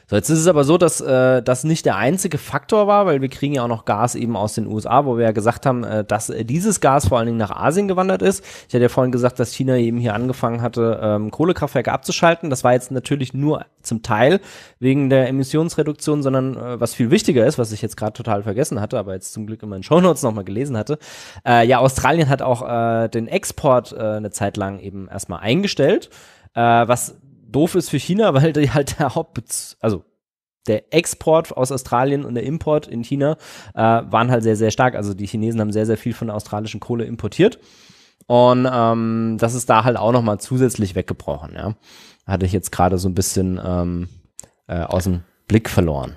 So, jetzt ist es aber so, dass äh, das nicht der einzige Faktor war, weil wir kriegen ja auch noch Gas eben aus den USA, wo wir ja gesagt haben, äh, dass äh, dieses Gas vor allen Dingen nach Asien gewandert ist. Ich hatte ja vorhin gesagt, dass China eben hier angefangen hatte, ähm, Kohlekraftwerke abzuschalten. Das war jetzt natürlich nur zum Teil wegen der Emissionsreduktion, sondern äh, was viel wichtiger ist, was ich jetzt gerade total vergessen hatte, aber jetzt zum Glück in meinen Shownotes nochmal gelesen hatte. Äh, ja, Australien hat auch äh, den Export äh, eine Zeit lang eben erstmal eingestellt, äh, was doof ist für China, weil die halt der Haupt, also der Export aus Australien und der Import in China äh, waren halt sehr, sehr stark. Also die Chinesen haben sehr, sehr viel von der australischen Kohle importiert. Und ähm, das ist da halt auch nochmal zusätzlich weggebrochen, ja. Hatte ich jetzt gerade so ein bisschen ähm, äh, aus dem Blick verloren.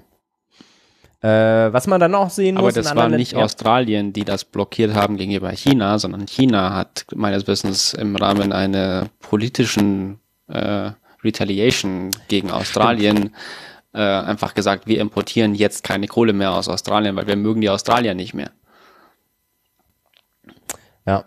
Äh, was man dann auch sehen Aber muss. Aber das war nicht ja. Australien, die das blockiert haben gegenüber China, sondern China hat meines Wissens im Rahmen einer politischen äh, Retaliation gegen Australien äh, einfach gesagt, wir importieren jetzt keine Kohle mehr aus Australien, weil wir mögen die Australier nicht mehr. Ja,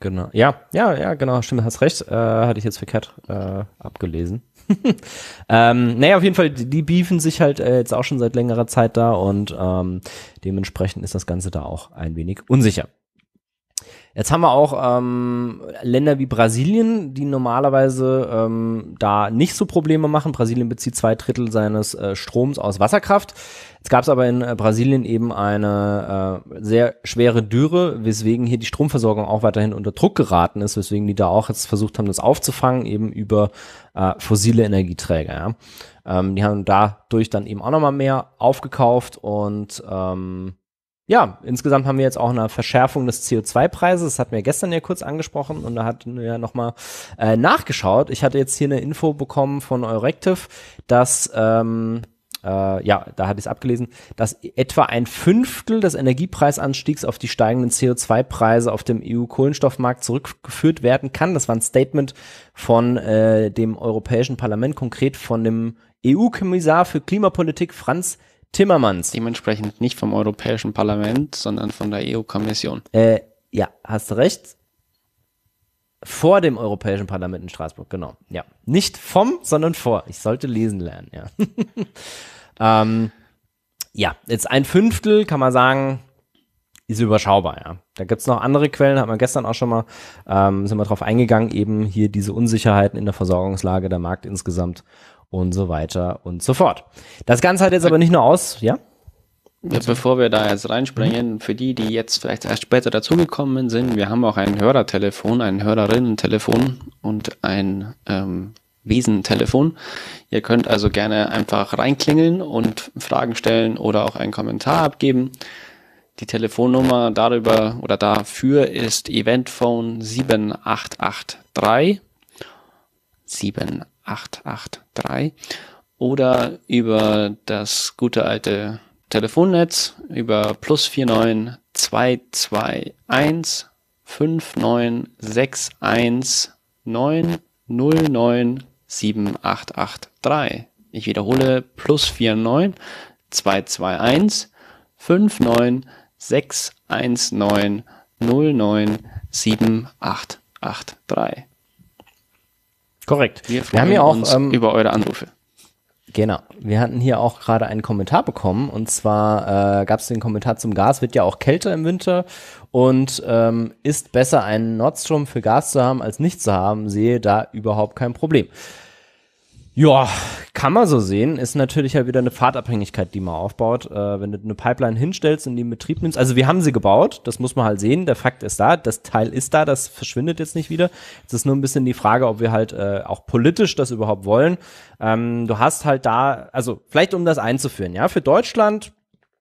genau. Ja, ja, ja, genau, stimmt, hast recht. Äh, hatte ich jetzt verkehrt äh, abgelesen. ähm, naja, auf jeden Fall, die, die beefen sich halt äh, jetzt auch schon seit längerer Zeit da und ähm, dementsprechend ist das Ganze da auch ein wenig unsicher. Jetzt haben wir auch ähm, Länder wie Brasilien, die normalerweise ähm, da nicht so Probleme machen. Brasilien bezieht zwei Drittel seines äh, Stroms aus Wasserkraft. Jetzt gab es aber in äh, Brasilien eben eine äh, sehr schwere Dürre, weswegen hier die Stromversorgung auch weiterhin unter Druck geraten ist, weswegen die da auch jetzt versucht haben, das aufzufangen, eben über äh, fossile Energieträger. Ja. Ähm, die haben dadurch dann eben auch nochmal mehr aufgekauft und ähm, ja, insgesamt haben wir jetzt auch eine Verschärfung des CO2-Preises. Das hatten wir gestern ja kurz angesprochen und da hatten wir ja nochmal äh, nachgeschaut. Ich hatte jetzt hier eine Info bekommen von Eurectiv, dass, ähm, äh, ja, da hatte ich es abgelesen, dass etwa ein Fünftel des Energiepreisanstiegs auf die steigenden CO2-Preise auf dem EU-Kohlenstoffmarkt zurückgeführt werden kann. Das war ein Statement von äh, dem Europäischen Parlament, konkret von dem EU-Kommissar für Klimapolitik Franz Timmermans. Dementsprechend nicht vom Europäischen Parlament, sondern von der EU-Kommission. Äh, ja, hast du recht. Vor dem Europäischen Parlament in Straßburg, genau. Ja. Nicht vom, sondern vor. Ich sollte lesen lernen, ja. ähm, ja, jetzt ein Fünftel kann man sagen, ist überschaubar, ja. Da gibt's noch andere Quellen, hat man gestern auch schon mal, ähm, sind wir drauf eingegangen, eben hier diese Unsicherheiten in der Versorgungslage, der Markt insgesamt und so weiter und so fort. Das Ganze hat jetzt aber nicht nur aus, ja? Bevor wir da jetzt reinspringen, für die, die jetzt vielleicht erst später dazugekommen sind, wir haben auch ein Hörertelefon, ein Hörerinnen-Telefon und ein ähm, Wesentelefon. Ihr könnt also gerne einfach reinklingeln und Fragen stellen oder auch einen Kommentar abgeben. Die Telefonnummer darüber oder dafür ist Eventphone 7883 7883 oder über das gute alte Telefonnetz über plus 49 221 5961 909 7883. Ich wiederhole plus 49 221 59 619 09 7883. Korrekt. Wir, Wir haben ja auch ähm, über eure Anrufe. Genau. Wir hatten hier auch gerade einen Kommentar bekommen und zwar äh, gab es den Kommentar zum Gas, wird ja auch kälter im Winter und ähm, ist besser einen Nordstrom für Gas zu haben als nicht zu haben, sehe da überhaupt kein Problem. Ja, kann man so sehen. Ist natürlich halt wieder eine Fahrtabhängigkeit, die man aufbaut. Äh, wenn du eine Pipeline hinstellst und die in Betrieb nimmst. Also wir haben sie gebaut, das muss man halt sehen. Der Fakt ist da, das Teil ist da, das verschwindet jetzt nicht wieder. Es ist nur ein bisschen die Frage, ob wir halt äh, auch politisch das überhaupt wollen. Ähm, du hast halt da, also vielleicht um das einzuführen, ja, für Deutschland,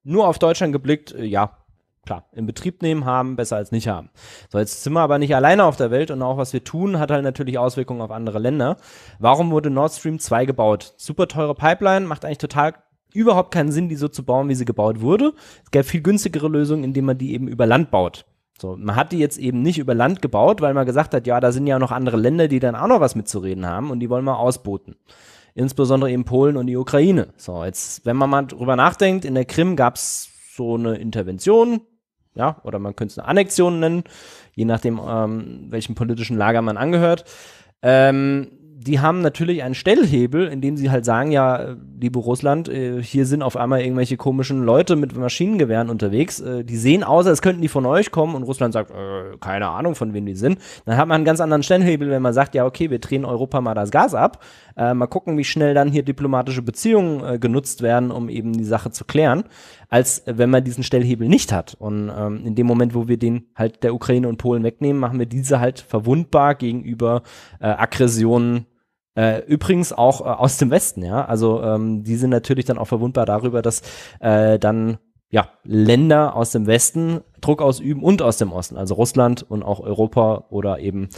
nur auf Deutschland geblickt, äh, ja, klar, in Betrieb nehmen haben, besser als nicht haben. So, jetzt sind wir aber nicht alleine auf der Welt und auch was wir tun, hat halt natürlich Auswirkungen auf andere Länder. Warum wurde Nord Stream 2 gebaut? Super teure Pipeline, macht eigentlich total überhaupt keinen Sinn, die so zu bauen, wie sie gebaut wurde. Es gäbe viel günstigere Lösungen, indem man die eben über Land baut. So, man hat die jetzt eben nicht über Land gebaut, weil man gesagt hat, ja, da sind ja noch andere Länder, die dann auch noch was mitzureden haben und die wollen wir ausboten. Insbesondere eben Polen und die Ukraine. So, jetzt, wenn man mal drüber nachdenkt, in der Krim gab es so eine Intervention, ja, oder man könnte es eine Annexion nennen, je nachdem, ähm, welchem politischen Lager man angehört. Ähm, die haben natürlich einen Stellhebel, indem sie halt sagen, ja, liebe Russland, äh, hier sind auf einmal irgendwelche komischen Leute mit Maschinengewehren unterwegs. Äh, die sehen aus, als könnten die von euch kommen und Russland sagt, äh, keine Ahnung, von wem die sind. Dann hat man einen ganz anderen Stellhebel, wenn man sagt, ja, okay, wir drehen Europa mal das Gas ab. Äh, mal gucken, wie schnell dann hier diplomatische Beziehungen äh, genutzt werden, um eben die Sache zu klären, als wenn man diesen Stellhebel nicht hat. Und ähm, in dem Moment, wo wir den halt der Ukraine und Polen wegnehmen, machen wir diese halt verwundbar gegenüber äh, Aggressionen äh, übrigens auch äh, aus dem Westen, ja. Also ähm, die sind natürlich dann auch verwundbar darüber, dass äh, dann ja Länder aus dem Westen Druck ausüben und aus dem Osten, also Russland und auch Europa oder eben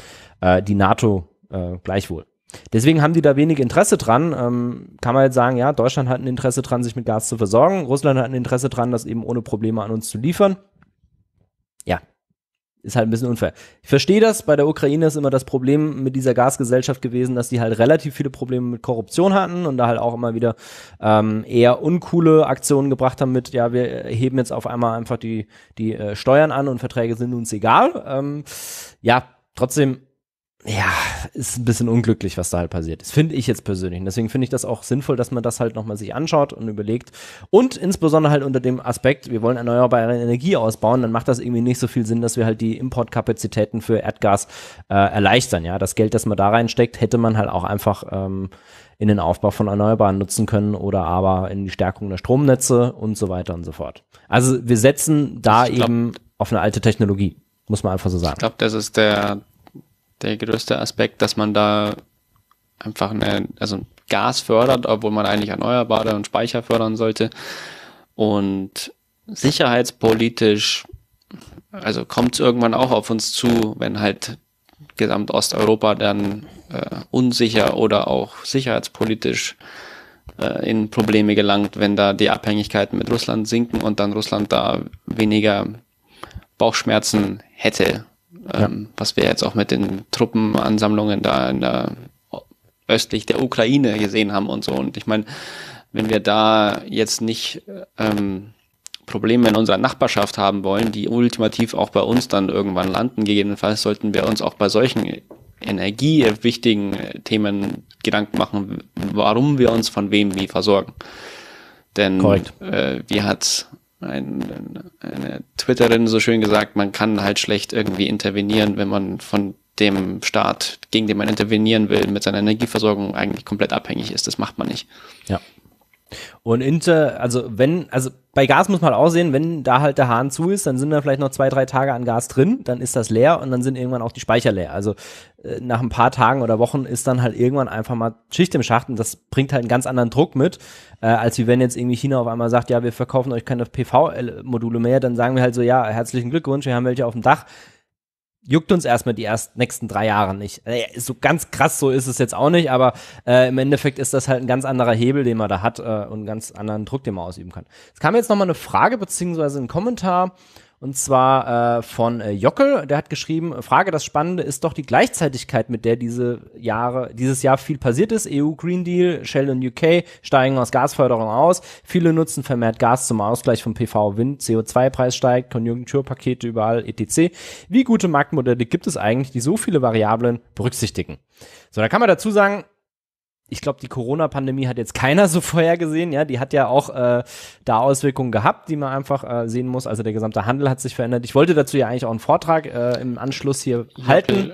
äh, die NATO äh, gleichwohl. Deswegen haben die da wenig Interesse dran. Ähm, kann man jetzt sagen, ja, Deutschland hat ein Interesse dran, sich mit Gas zu versorgen. Russland hat ein Interesse dran, das eben ohne Probleme an uns zu liefern. Ja, ist halt ein bisschen unfair. Ich verstehe das, bei der Ukraine ist immer das Problem mit dieser Gasgesellschaft gewesen, dass die halt relativ viele Probleme mit Korruption hatten und da halt auch immer wieder ähm, eher uncoole Aktionen gebracht haben mit, ja, wir heben jetzt auf einmal einfach die, die äh, Steuern an und Verträge sind uns egal. Ähm, ja, trotzdem ja, ist ein bisschen unglücklich, was da halt passiert ist. Finde ich jetzt persönlich. Und deswegen finde ich das auch sinnvoll, dass man das halt nochmal sich anschaut und überlegt. Und insbesondere halt unter dem Aspekt, wir wollen erneuerbare Energie ausbauen, dann macht das irgendwie nicht so viel Sinn, dass wir halt die Importkapazitäten für Erdgas äh, erleichtern. Ja, das Geld, das man da reinsteckt, hätte man halt auch einfach ähm, in den Aufbau von Erneuerbaren nutzen können oder aber in die Stärkung der Stromnetze und so weiter und so fort. Also wir setzen da glaub, eben auf eine alte Technologie, muss man einfach so sagen. Ich glaube, das ist der der größte Aspekt, dass man da einfach eine, also Gas fördert, obwohl man eigentlich Erneuerbare und Speicher fördern sollte. Und sicherheitspolitisch, also kommt es irgendwann auch auf uns zu, wenn halt Gesamtosteuropa dann äh, unsicher oder auch sicherheitspolitisch äh, in Probleme gelangt, wenn da die Abhängigkeiten mit Russland sinken und dann Russland da weniger Bauchschmerzen hätte ja. ähm, was wir jetzt auch mit den Truppenansammlungen da in der östlich der Ukraine gesehen haben und so. Und ich meine, wenn wir da jetzt nicht ähm, Probleme in unserer Nachbarschaft haben wollen, die ultimativ auch bei uns dann irgendwann landen, gegebenenfalls sollten wir uns auch bei solchen energiewichtigen Themen Gedanken machen, warum wir uns von wem wie versorgen. Denn äh, wie hat ein, eine Twitterin so schön gesagt, man kann halt schlecht irgendwie intervenieren, wenn man von dem Staat, gegen den man intervenieren will, mit seiner Energieversorgung eigentlich komplett abhängig ist. Das macht man nicht. Ja. Und Inter, also wenn, also bei Gas muss man auch sehen, wenn da halt der Hahn zu ist, dann sind da vielleicht noch zwei, drei Tage an Gas drin, dann ist das leer und dann sind irgendwann auch die Speicher leer. Also äh, nach ein paar Tagen oder Wochen ist dann halt irgendwann einfach mal Schicht im Schacht und das bringt halt einen ganz anderen Druck mit, äh, als wie wenn jetzt irgendwie China auf einmal sagt, ja, wir verkaufen euch keine PV-Module mehr, dann sagen wir halt so, ja, herzlichen Glückwunsch, wir haben welche auf dem Dach juckt uns erstmal die ersten nächsten drei Jahre nicht. Äh, so ganz krass so ist es jetzt auch nicht, aber äh, im Endeffekt ist das halt ein ganz anderer Hebel, den man da hat äh, und einen ganz anderen Druck, den man ausüben kann. Es kam jetzt nochmal eine Frage beziehungsweise ein Kommentar und zwar äh, von äh, Jockel, der hat geschrieben, Frage, das Spannende ist doch die Gleichzeitigkeit, mit der diese Jahre, dieses Jahr viel passiert ist. EU Green Deal, Shell und UK steigen aus Gasförderung aus. Viele nutzen vermehrt Gas zum Ausgleich von PV-Wind, CO2-Preis steigt, Konjunkturpakete überall, etc. Wie gute Marktmodelle gibt es eigentlich, die so viele Variablen berücksichtigen? So, da kann man dazu sagen, ich glaube, die Corona-Pandemie hat jetzt keiner so vorhergesehen. Ja, die hat ja auch äh, da Auswirkungen gehabt, die man einfach äh, sehen muss. Also der gesamte Handel hat sich verändert. Ich wollte dazu ja eigentlich auch einen Vortrag äh, im Anschluss hier Jockel, halten.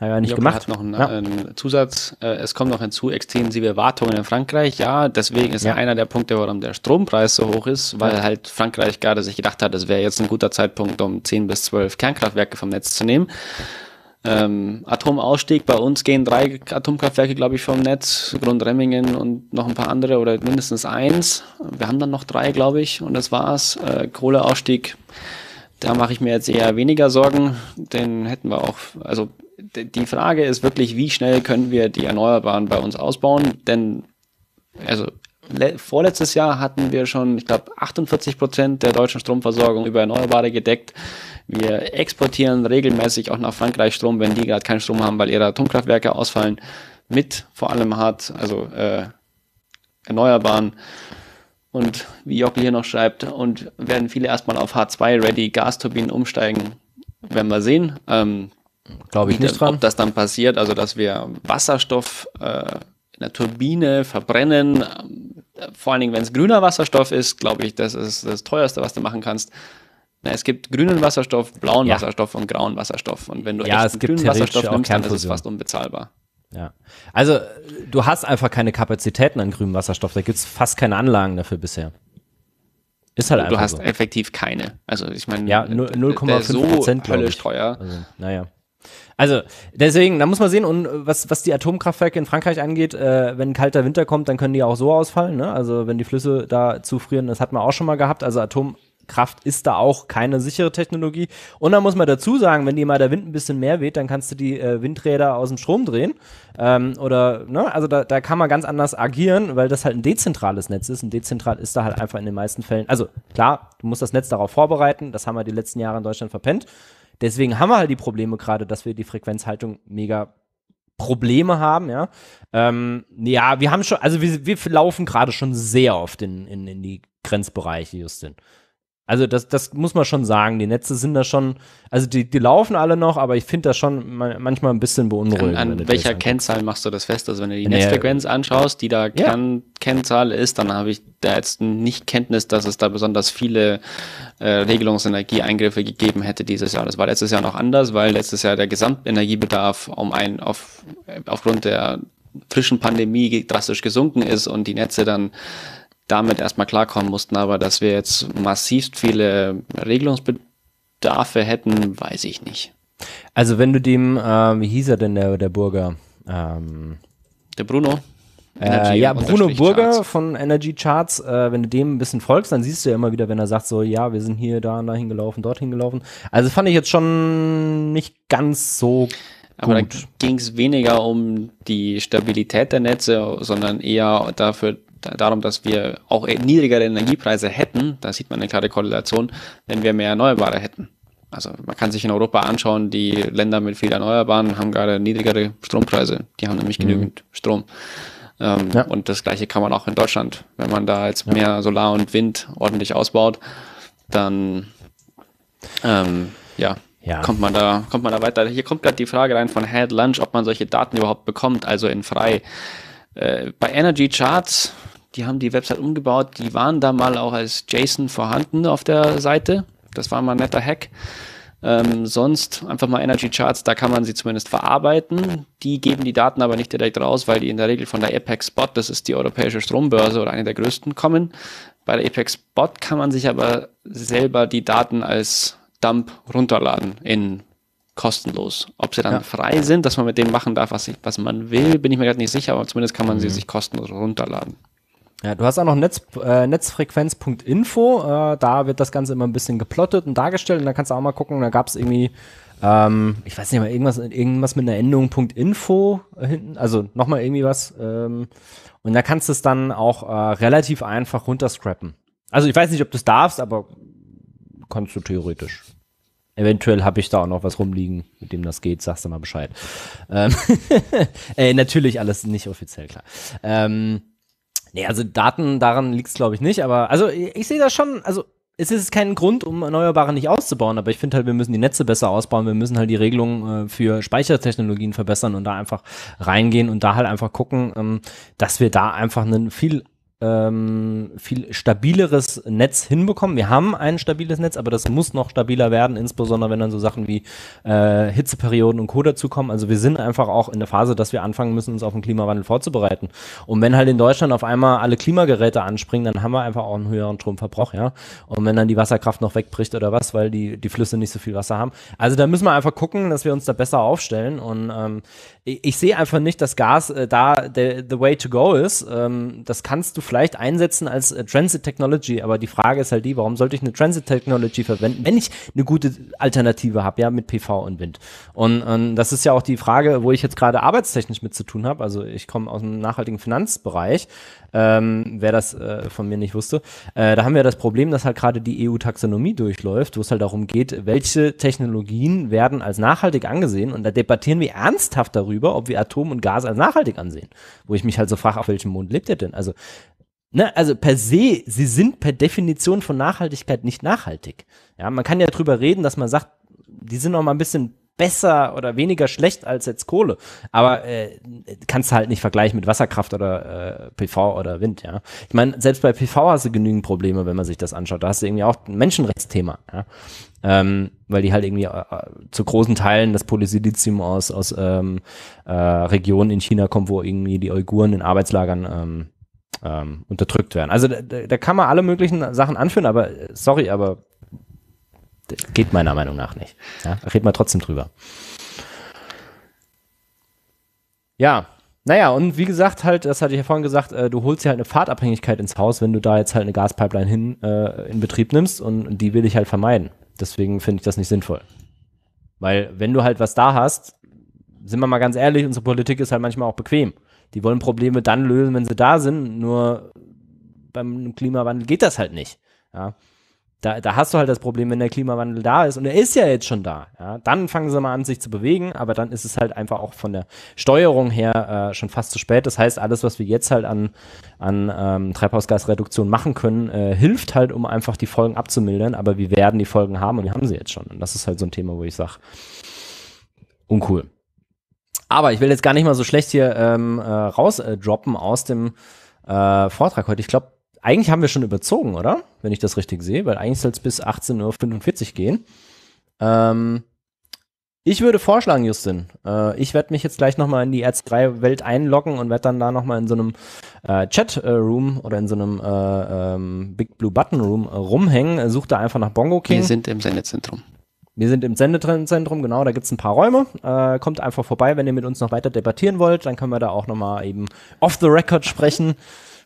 Haben wir nicht Jockel gemacht. hat noch einen, ja. einen Zusatz. Äh, es kommt noch hinzu, extensive Wartungen in Frankreich. Ja, deswegen ist ja. einer der Punkte, warum der Strompreis so hoch ist, weil ja. halt Frankreich gerade sich gedacht hat, es wäre jetzt ein guter Zeitpunkt, um 10 bis 12 Kernkraftwerke vom Netz zu nehmen. Ähm, Atomausstieg, bei uns gehen drei Atomkraftwerke, glaube ich, vom Netz, Grundremmingen und noch ein paar andere oder mindestens eins. Wir haben dann noch drei, glaube ich, und das war's. Äh, Kohleausstieg, da mache ich mir jetzt eher weniger Sorgen, den hätten wir auch, also die Frage ist wirklich, wie schnell können wir die Erneuerbaren bei uns ausbauen, denn also vorletztes Jahr hatten wir schon, ich glaube, 48 Prozent der deutschen Stromversorgung über Erneuerbare gedeckt. Wir exportieren regelmäßig auch nach Frankreich Strom, wenn die gerade keinen Strom haben, weil ihre Atomkraftwerke ausfallen, mit vor allem hart, also äh, Erneuerbaren. Und wie Jockel hier noch schreibt, und werden viele erstmal auf H2-ready Gasturbinen umsteigen, werden wir sehen. Ähm, Glaube ich nicht dran. Ob das dann passiert, also dass wir Wasserstoff äh, in der Turbine verbrennen, vor allen Dingen, wenn es grüner Wasserstoff ist, glaube ich, das ist das teuerste, was du machen kannst. Na, es gibt grünen Wasserstoff, blauen ja. Wasserstoff und grauen Wasserstoff. Und wenn du ja, echt grünen Wasserstoff nimmst, dann ist es fast unbezahlbar. Ja. Also, du hast einfach keine Kapazitäten an grünem Wasserstoff. Da gibt es fast keine Anlagen dafür bisher. Ist halt du einfach. Du hast so. effektiv keine. Also, ich meine, ja, 0,5 so Prozent. Höllisch teuer. Also, naja. Also, deswegen, da muss man sehen, und was, was die Atomkraftwerke in Frankreich angeht, äh, wenn kalter Winter kommt, dann können die auch so ausfallen. Ne? Also, wenn die Flüsse da zufrieren, das hat man auch schon mal gehabt. Also, Atom Kraft ist da auch keine sichere Technologie. Und dann muss man dazu sagen, wenn dir mal der Wind ein bisschen mehr weht, dann kannst du die äh, Windräder aus dem Strom drehen. Ähm, oder, ne, also da, da kann man ganz anders agieren, weil das halt ein dezentrales Netz ist. Und dezentral ist da halt einfach in den meisten Fällen. Also klar, du musst das Netz darauf vorbereiten. Das haben wir die letzten Jahre in Deutschland verpennt. Deswegen haben wir halt die Probleme gerade, dass wir die Frequenzhaltung mega Probleme haben, ja. Ähm, ja, wir haben schon, also wir, wir laufen gerade schon sehr oft in, in, in die Grenzbereiche, Justin. Also das, das muss man schon sagen. Die Netze sind da schon, also die, die laufen alle noch, aber ich finde das schon manchmal ein bisschen beunruhigend. An, an welcher Kennzahl machst du das fest? Also wenn du die Netzfrequenz anschaust, die da ja. Kern, Kennzahl ist, dann habe ich da jetzt nicht Kenntnis, dass es da besonders viele äh, Regelungsenergieeingriffe gegeben hätte dieses Jahr. Das war letztes Jahr noch anders, weil letztes Jahr der Gesamtenergiebedarf um ein, auf, aufgrund der frischen Pandemie drastisch gesunken ist und die Netze dann damit erstmal klarkommen mussten. Aber dass wir jetzt massiv viele Regelungsbedarfe hätten, weiß ich nicht. Also wenn du dem, äh, wie hieß er denn der, der Burger? Ähm, der Bruno? Äh, ja, Bruno Burger Charts. von Energy Charts, äh, wenn du dem ein bisschen folgst, dann siehst du ja immer wieder, wenn er sagt so, ja, wir sind hier, da, da hingelaufen, dort hingelaufen. Also fand ich jetzt schon nicht ganz so gut. Aber da ging es weniger um die Stabilität der Netze, sondern eher dafür, darum, dass wir auch niedrigere Energiepreise hätten, da sieht man eine klare Korrelation, wenn wir mehr Erneuerbare hätten. Also man kann sich in Europa anschauen, die Länder mit viel Erneuerbaren haben gerade niedrigere Strompreise. Die haben nämlich mhm. genügend Strom. Ähm, ja. Und das gleiche kann man auch in Deutschland. Wenn man da jetzt ja. mehr Solar und Wind ordentlich ausbaut, dann ähm, ja, ja, kommt man da kommt man da weiter. Hier kommt gerade die Frage rein von Head Lunch, ob man solche Daten überhaupt bekommt, also in frei. Äh, bei Energy Charts die haben die Website umgebaut. Die waren da mal auch als JSON vorhanden auf der Seite. Das war mal ein netter Hack. Ähm, sonst einfach mal Energy Charts, da kann man sie zumindest verarbeiten. Die geben die Daten aber nicht direkt raus, weil die in der Regel von der Apex Spot, das ist die europäische Strombörse oder eine der größten, kommen. Bei der Apex Spot kann man sich aber selber die Daten als Dump runterladen in kostenlos. Ob sie dann ja. frei sind, dass man mit denen machen darf, was, ich, was man will, bin ich mir gerade nicht sicher, aber zumindest kann man mhm. sie sich kostenlos runterladen. Ja, du hast auch noch Netz, äh, Netzfrequenz.info, äh, da wird das Ganze immer ein bisschen geplottet und dargestellt und da kannst du auch mal gucken, da gab es irgendwie, ähm, ich weiß nicht mal, irgendwas, irgendwas mit einer Endung .info hinten, also nochmal irgendwie was ähm, und da kannst du es dann auch äh, relativ einfach runterscrappen. Also ich weiß nicht, ob du es darfst, aber kannst du theoretisch. Eventuell habe ich da auch noch was rumliegen, mit dem das geht, sagst du mal Bescheid. Ähm äh, natürlich alles nicht offiziell, klar. Ähm, Nee, also Daten, daran liegt es glaube ich nicht, aber also ich, ich sehe das schon, also es ist kein Grund, um Erneuerbare nicht auszubauen, aber ich finde halt, wir müssen die Netze besser ausbauen, wir müssen halt die Regelungen äh, für Speichertechnologien verbessern und da einfach reingehen und da halt einfach gucken, ähm, dass wir da einfach einen viel ähm, viel stabileres Netz hinbekommen. Wir haben ein stabiles Netz, aber das muss noch stabiler werden, insbesondere wenn dann so Sachen wie äh, Hitzeperioden und Co. dazukommen. Also wir sind einfach auch in der Phase, dass wir anfangen müssen, uns auf den Klimawandel vorzubereiten. Und wenn halt in Deutschland auf einmal alle Klimageräte anspringen, dann haben wir einfach auch einen höheren Stromverbrauch, ja. Und wenn dann die Wasserkraft noch wegbricht oder was, weil die, die Flüsse nicht so viel Wasser haben. Also da müssen wir einfach gucken, dass wir uns da besser aufstellen. Und ähm, ich, ich sehe einfach nicht, dass Gas äh, da the, the way to go ist. Ähm, das kannst du vielleicht einsetzen als äh, Transit Technology, aber die Frage ist halt die, warum sollte ich eine Transit Technology verwenden, wenn ich eine gute Alternative habe, ja, mit PV und Wind. Und, und das ist ja auch die Frage, wo ich jetzt gerade arbeitstechnisch mit zu tun habe. Also ich komme aus dem nachhaltigen Finanzbereich ähm, wer das äh, von mir nicht wusste. Äh, da haben wir das Problem, dass halt gerade die EU-Taxonomie durchläuft, wo es halt darum geht, welche Technologien werden als nachhaltig angesehen und da debattieren wir ernsthaft darüber, ob wir Atom und Gas als nachhaltig ansehen. Wo ich mich halt so frage, auf welchem Mond lebt ihr denn? Also Ne, also per se, sie sind per Definition von Nachhaltigkeit nicht nachhaltig. Ja, man kann ja drüber reden, dass man sagt, die sind noch mal ein bisschen besser oder weniger schlecht als jetzt Kohle. Aber äh, kannst du halt nicht vergleichen mit Wasserkraft oder äh, PV oder Wind, ja. Ich meine, selbst bei PV hast du genügend Probleme, wenn man sich das anschaut. Da hast du irgendwie auch ein Menschenrechtsthema, ja. Ähm, weil die halt irgendwie äh, zu großen Teilen das Polysilizium aus, aus ähm, äh, Regionen in China kommt, wo irgendwie die Uiguren in Arbeitslagern ähm, ähm, unterdrückt werden. Also da, da kann man alle möglichen Sachen anführen, aber äh, sorry, aber geht meiner Meinung nach nicht. Ja, reden wir trotzdem drüber. Ja, naja, und wie gesagt, halt, das hatte ich ja vorhin gesagt, äh, du holst ja halt eine Fahrtabhängigkeit ins Haus, wenn du da jetzt halt eine Gaspipeline hin äh, in Betrieb nimmst und die will ich halt vermeiden. Deswegen finde ich das nicht sinnvoll. Weil, wenn du halt was da hast, sind wir mal ganz ehrlich, unsere Politik ist halt manchmal auch bequem. Die wollen Probleme dann lösen, wenn sie da sind, nur beim Klimawandel geht das halt nicht. Ja. Da, da hast du halt das Problem, wenn der Klimawandel da ist und er ist ja jetzt schon da. Ja, dann fangen sie mal an, sich zu bewegen, aber dann ist es halt einfach auch von der Steuerung her äh, schon fast zu spät. Das heißt, alles, was wir jetzt halt an, an ähm, Treibhausgasreduktion machen können, äh, hilft halt, um einfach die Folgen abzumildern, aber wir werden die Folgen haben und wir haben sie jetzt schon. Und das ist halt so ein Thema, wo ich sage, uncool. Aber ich will jetzt gar nicht mal so schlecht hier ähm, äh, rausdroppen äh, aus dem äh, Vortrag heute. Ich glaube, eigentlich haben wir schon überzogen, oder? Wenn ich das richtig sehe, weil eigentlich soll es bis 18.45 Uhr gehen. Ähm, ich würde vorschlagen, Justin, äh, ich werde mich jetzt gleich nochmal in die RZ3-Welt einloggen und werde dann da nochmal in so einem äh, Chat-Room oder in so einem äh, ähm, Big Blue Button Room äh, rumhängen. Such da einfach nach Bongo King. Wir sind im Sendezentrum. Wir sind im Sendezentrum, genau, da gibt es ein paar Räume. Äh, kommt einfach vorbei, wenn ihr mit uns noch weiter debattieren wollt. Dann können wir da auch nochmal eben off the record sprechen.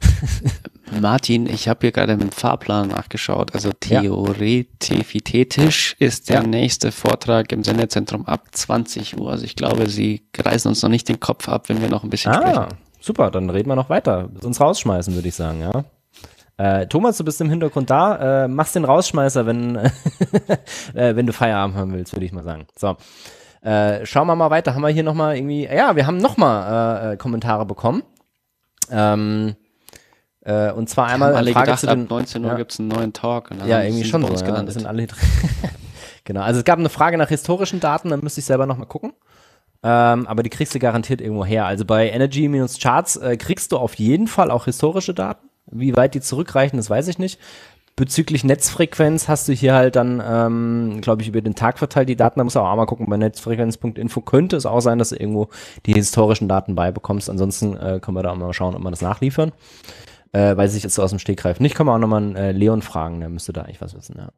Martin, ich habe hier gerade mit Fahrplan nachgeschaut. Also theoretisch ja. ist der ja. nächste Vortrag im Sendezentrum ab 20 Uhr. Also ich glaube, Sie reißen uns noch nicht den Kopf ab, wenn wir noch ein bisschen ah, sprechen. Super, dann reden wir noch weiter. Uns rausschmeißen, würde ich sagen, ja. Äh, Thomas, du bist im Hintergrund da. Äh, machst den Rausschmeißer, wenn, äh, wenn du Feierabend haben willst, würde ich mal sagen. So. Äh, schauen wir mal weiter. Haben wir hier nochmal irgendwie. Ja, wir haben nochmal äh, äh, Kommentare bekommen. Ähm, äh, und zwar einmal alle Frage gedacht, zu den, ab 19 Uhr ja. gibt es einen neuen Talk. ja, irgendwie schon so. Ja, sind alle genau, also es gab eine Frage nach historischen Daten, dann müsste ich selber nochmal gucken. Ähm, aber die kriegst du garantiert irgendwo her. Also bei Energy-Charts äh, kriegst du auf jeden Fall auch historische Daten. Wie weit die zurückreichen, das weiß ich nicht. Bezüglich Netzfrequenz hast du hier halt dann, ähm, glaube ich, über den Tag verteilt die Daten. Da musst du auch mal gucken, bei netzfrequenz.info könnte es auch sein, dass du irgendwo die historischen Daten beibekommst. Ansonsten äh, können wir da auch mal schauen, ob wir das nachliefern. Äh, weiß ich jetzt so aus dem Stegreif nicht. Kann man auch nochmal äh, Leon fragen, der müsste da eigentlich was wissen, ja.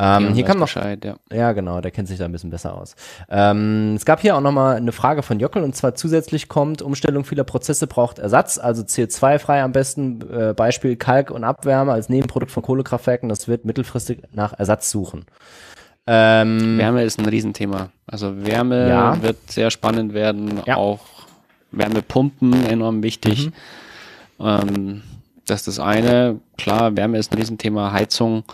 Ähm, hier kam noch, Bescheid, ja. ja. genau, der kennt sich da ein bisschen besser aus. Ähm, es gab hier auch nochmal eine Frage von Jockel und zwar zusätzlich kommt, Umstellung vieler Prozesse braucht Ersatz, also CO2-frei am besten, äh, Beispiel Kalk und Abwärme als Nebenprodukt von Kohlekraftwerken, das wird mittelfristig nach Ersatz suchen. Ähm, Wärme ist ein Riesenthema. Also Wärme ja. wird sehr spannend werden, ja. auch Wärmepumpen enorm wichtig. Mhm. Ähm, das ist das eine. Klar, Wärme ist ein Riesenthema, Heizung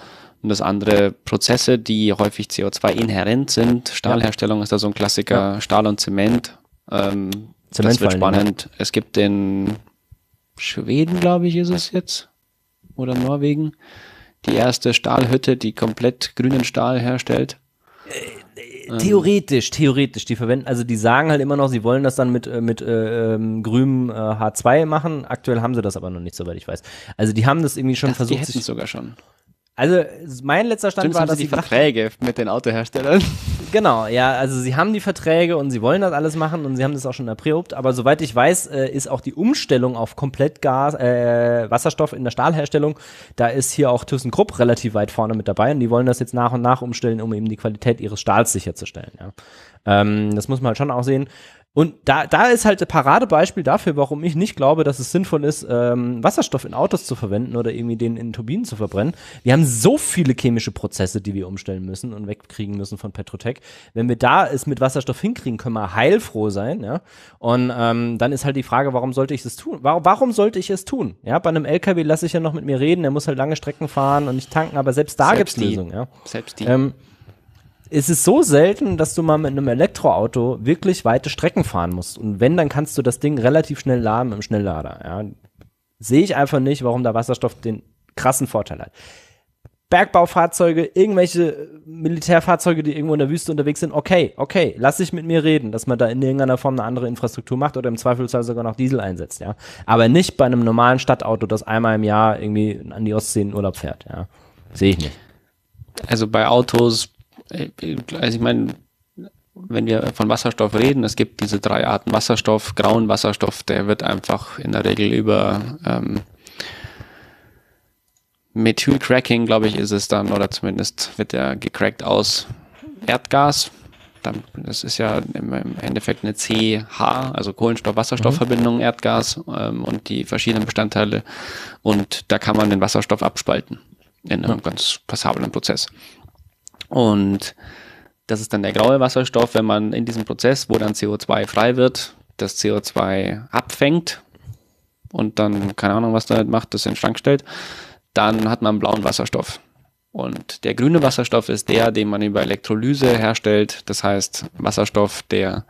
und das andere Prozesse, die häufig CO2 inhärent sind. Stahlherstellung ist da so ein Klassiker, ja. Stahl und Zement. Ähm, Zement das wird spannend. Ja. Es gibt den Schweden, glaube ich, ist es jetzt. Oder Norwegen. Die erste Stahlhütte, die komplett grünen Stahl herstellt. Äh, theoretisch, theoretisch. Die verwenden, also die sagen halt immer noch, sie wollen das dann mit, äh, mit äh, ähm, grünem äh, H2 machen. Aktuell haben sie das aber noch nicht, soweit ich weiß. Also die haben das irgendwie schon das, versucht. Die hätten sogar schon. Also mein letzter Stand Stimmt, war, dass die Verträge mit den Autoherstellern. Genau, ja, also sie haben die Verträge und sie wollen das alles machen und sie haben das auch schon erprobt, aber soweit ich weiß, äh, ist auch die Umstellung auf komplett Gas, äh, Wasserstoff in der Stahlherstellung, da ist hier auch ThyssenKrupp relativ weit vorne mit dabei und die wollen das jetzt nach und nach umstellen, um eben die Qualität ihres Stahls sicherzustellen. Ja. Ähm, das muss man halt schon auch sehen. Und da, da ist halt ein Paradebeispiel dafür, warum ich nicht glaube, dass es sinnvoll ist, ähm, Wasserstoff in Autos zu verwenden oder irgendwie den in Turbinen zu verbrennen. Wir haben so viele chemische Prozesse, die wir umstellen müssen und wegkriegen müssen von Petrotech. Wenn wir da es mit Wasserstoff hinkriegen, können wir heilfroh sein, ja. Und ähm, dann ist halt die Frage, warum sollte ich es tun? Warum, warum sollte ich es tun? Ja, bei einem LKW lasse ich ja noch mit mir reden, der muss halt lange Strecken fahren und nicht tanken, aber selbst da gibt es Lösungen, ja. Selbst die. Ähm, es ist so selten, dass du mal mit einem Elektroauto wirklich weite Strecken fahren musst. Und wenn, dann kannst du das Ding relativ schnell laden im Schnelllader. Ja. Sehe ich einfach nicht, warum der Wasserstoff den krassen Vorteil hat. Bergbaufahrzeuge, irgendwelche Militärfahrzeuge, die irgendwo in der Wüste unterwegs sind, okay, okay, lass dich mit mir reden, dass man da in irgendeiner Form eine andere Infrastruktur macht oder im Zweifelsfall sogar noch Diesel einsetzt, ja. Aber nicht bei einem normalen Stadtauto, das einmal im Jahr irgendwie an die Ostsee in Urlaub fährt, ja. Sehe ich nicht. Also bei Autos also ich meine, wenn wir von Wasserstoff reden, es gibt diese drei Arten Wasserstoff, grauen Wasserstoff, der wird einfach in der Regel über ähm, Methylcracking, glaube ich, ist es dann, oder zumindest wird der gecrackt aus Erdgas. Das ist ja im Endeffekt eine CH, also Kohlenstoff-Wasserstoff-Verbindung, mhm. Erdgas ähm, und die verschiedenen Bestandteile. Und da kann man den Wasserstoff abspalten in einem mhm. ganz passablen Prozess. Und das ist dann der graue Wasserstoff, wenn man in diesem Prozess, wo dann CO2 frei wird, das CO2 abfängt und dann, keine Ahnung, was damit macht, das in den Schrank stellt, dann hat man blauen Wasserstoff. Und der grüne Wasserstoff ist der, den man über Elektrolyse herstellt. Das heißt, Wasserstoff, der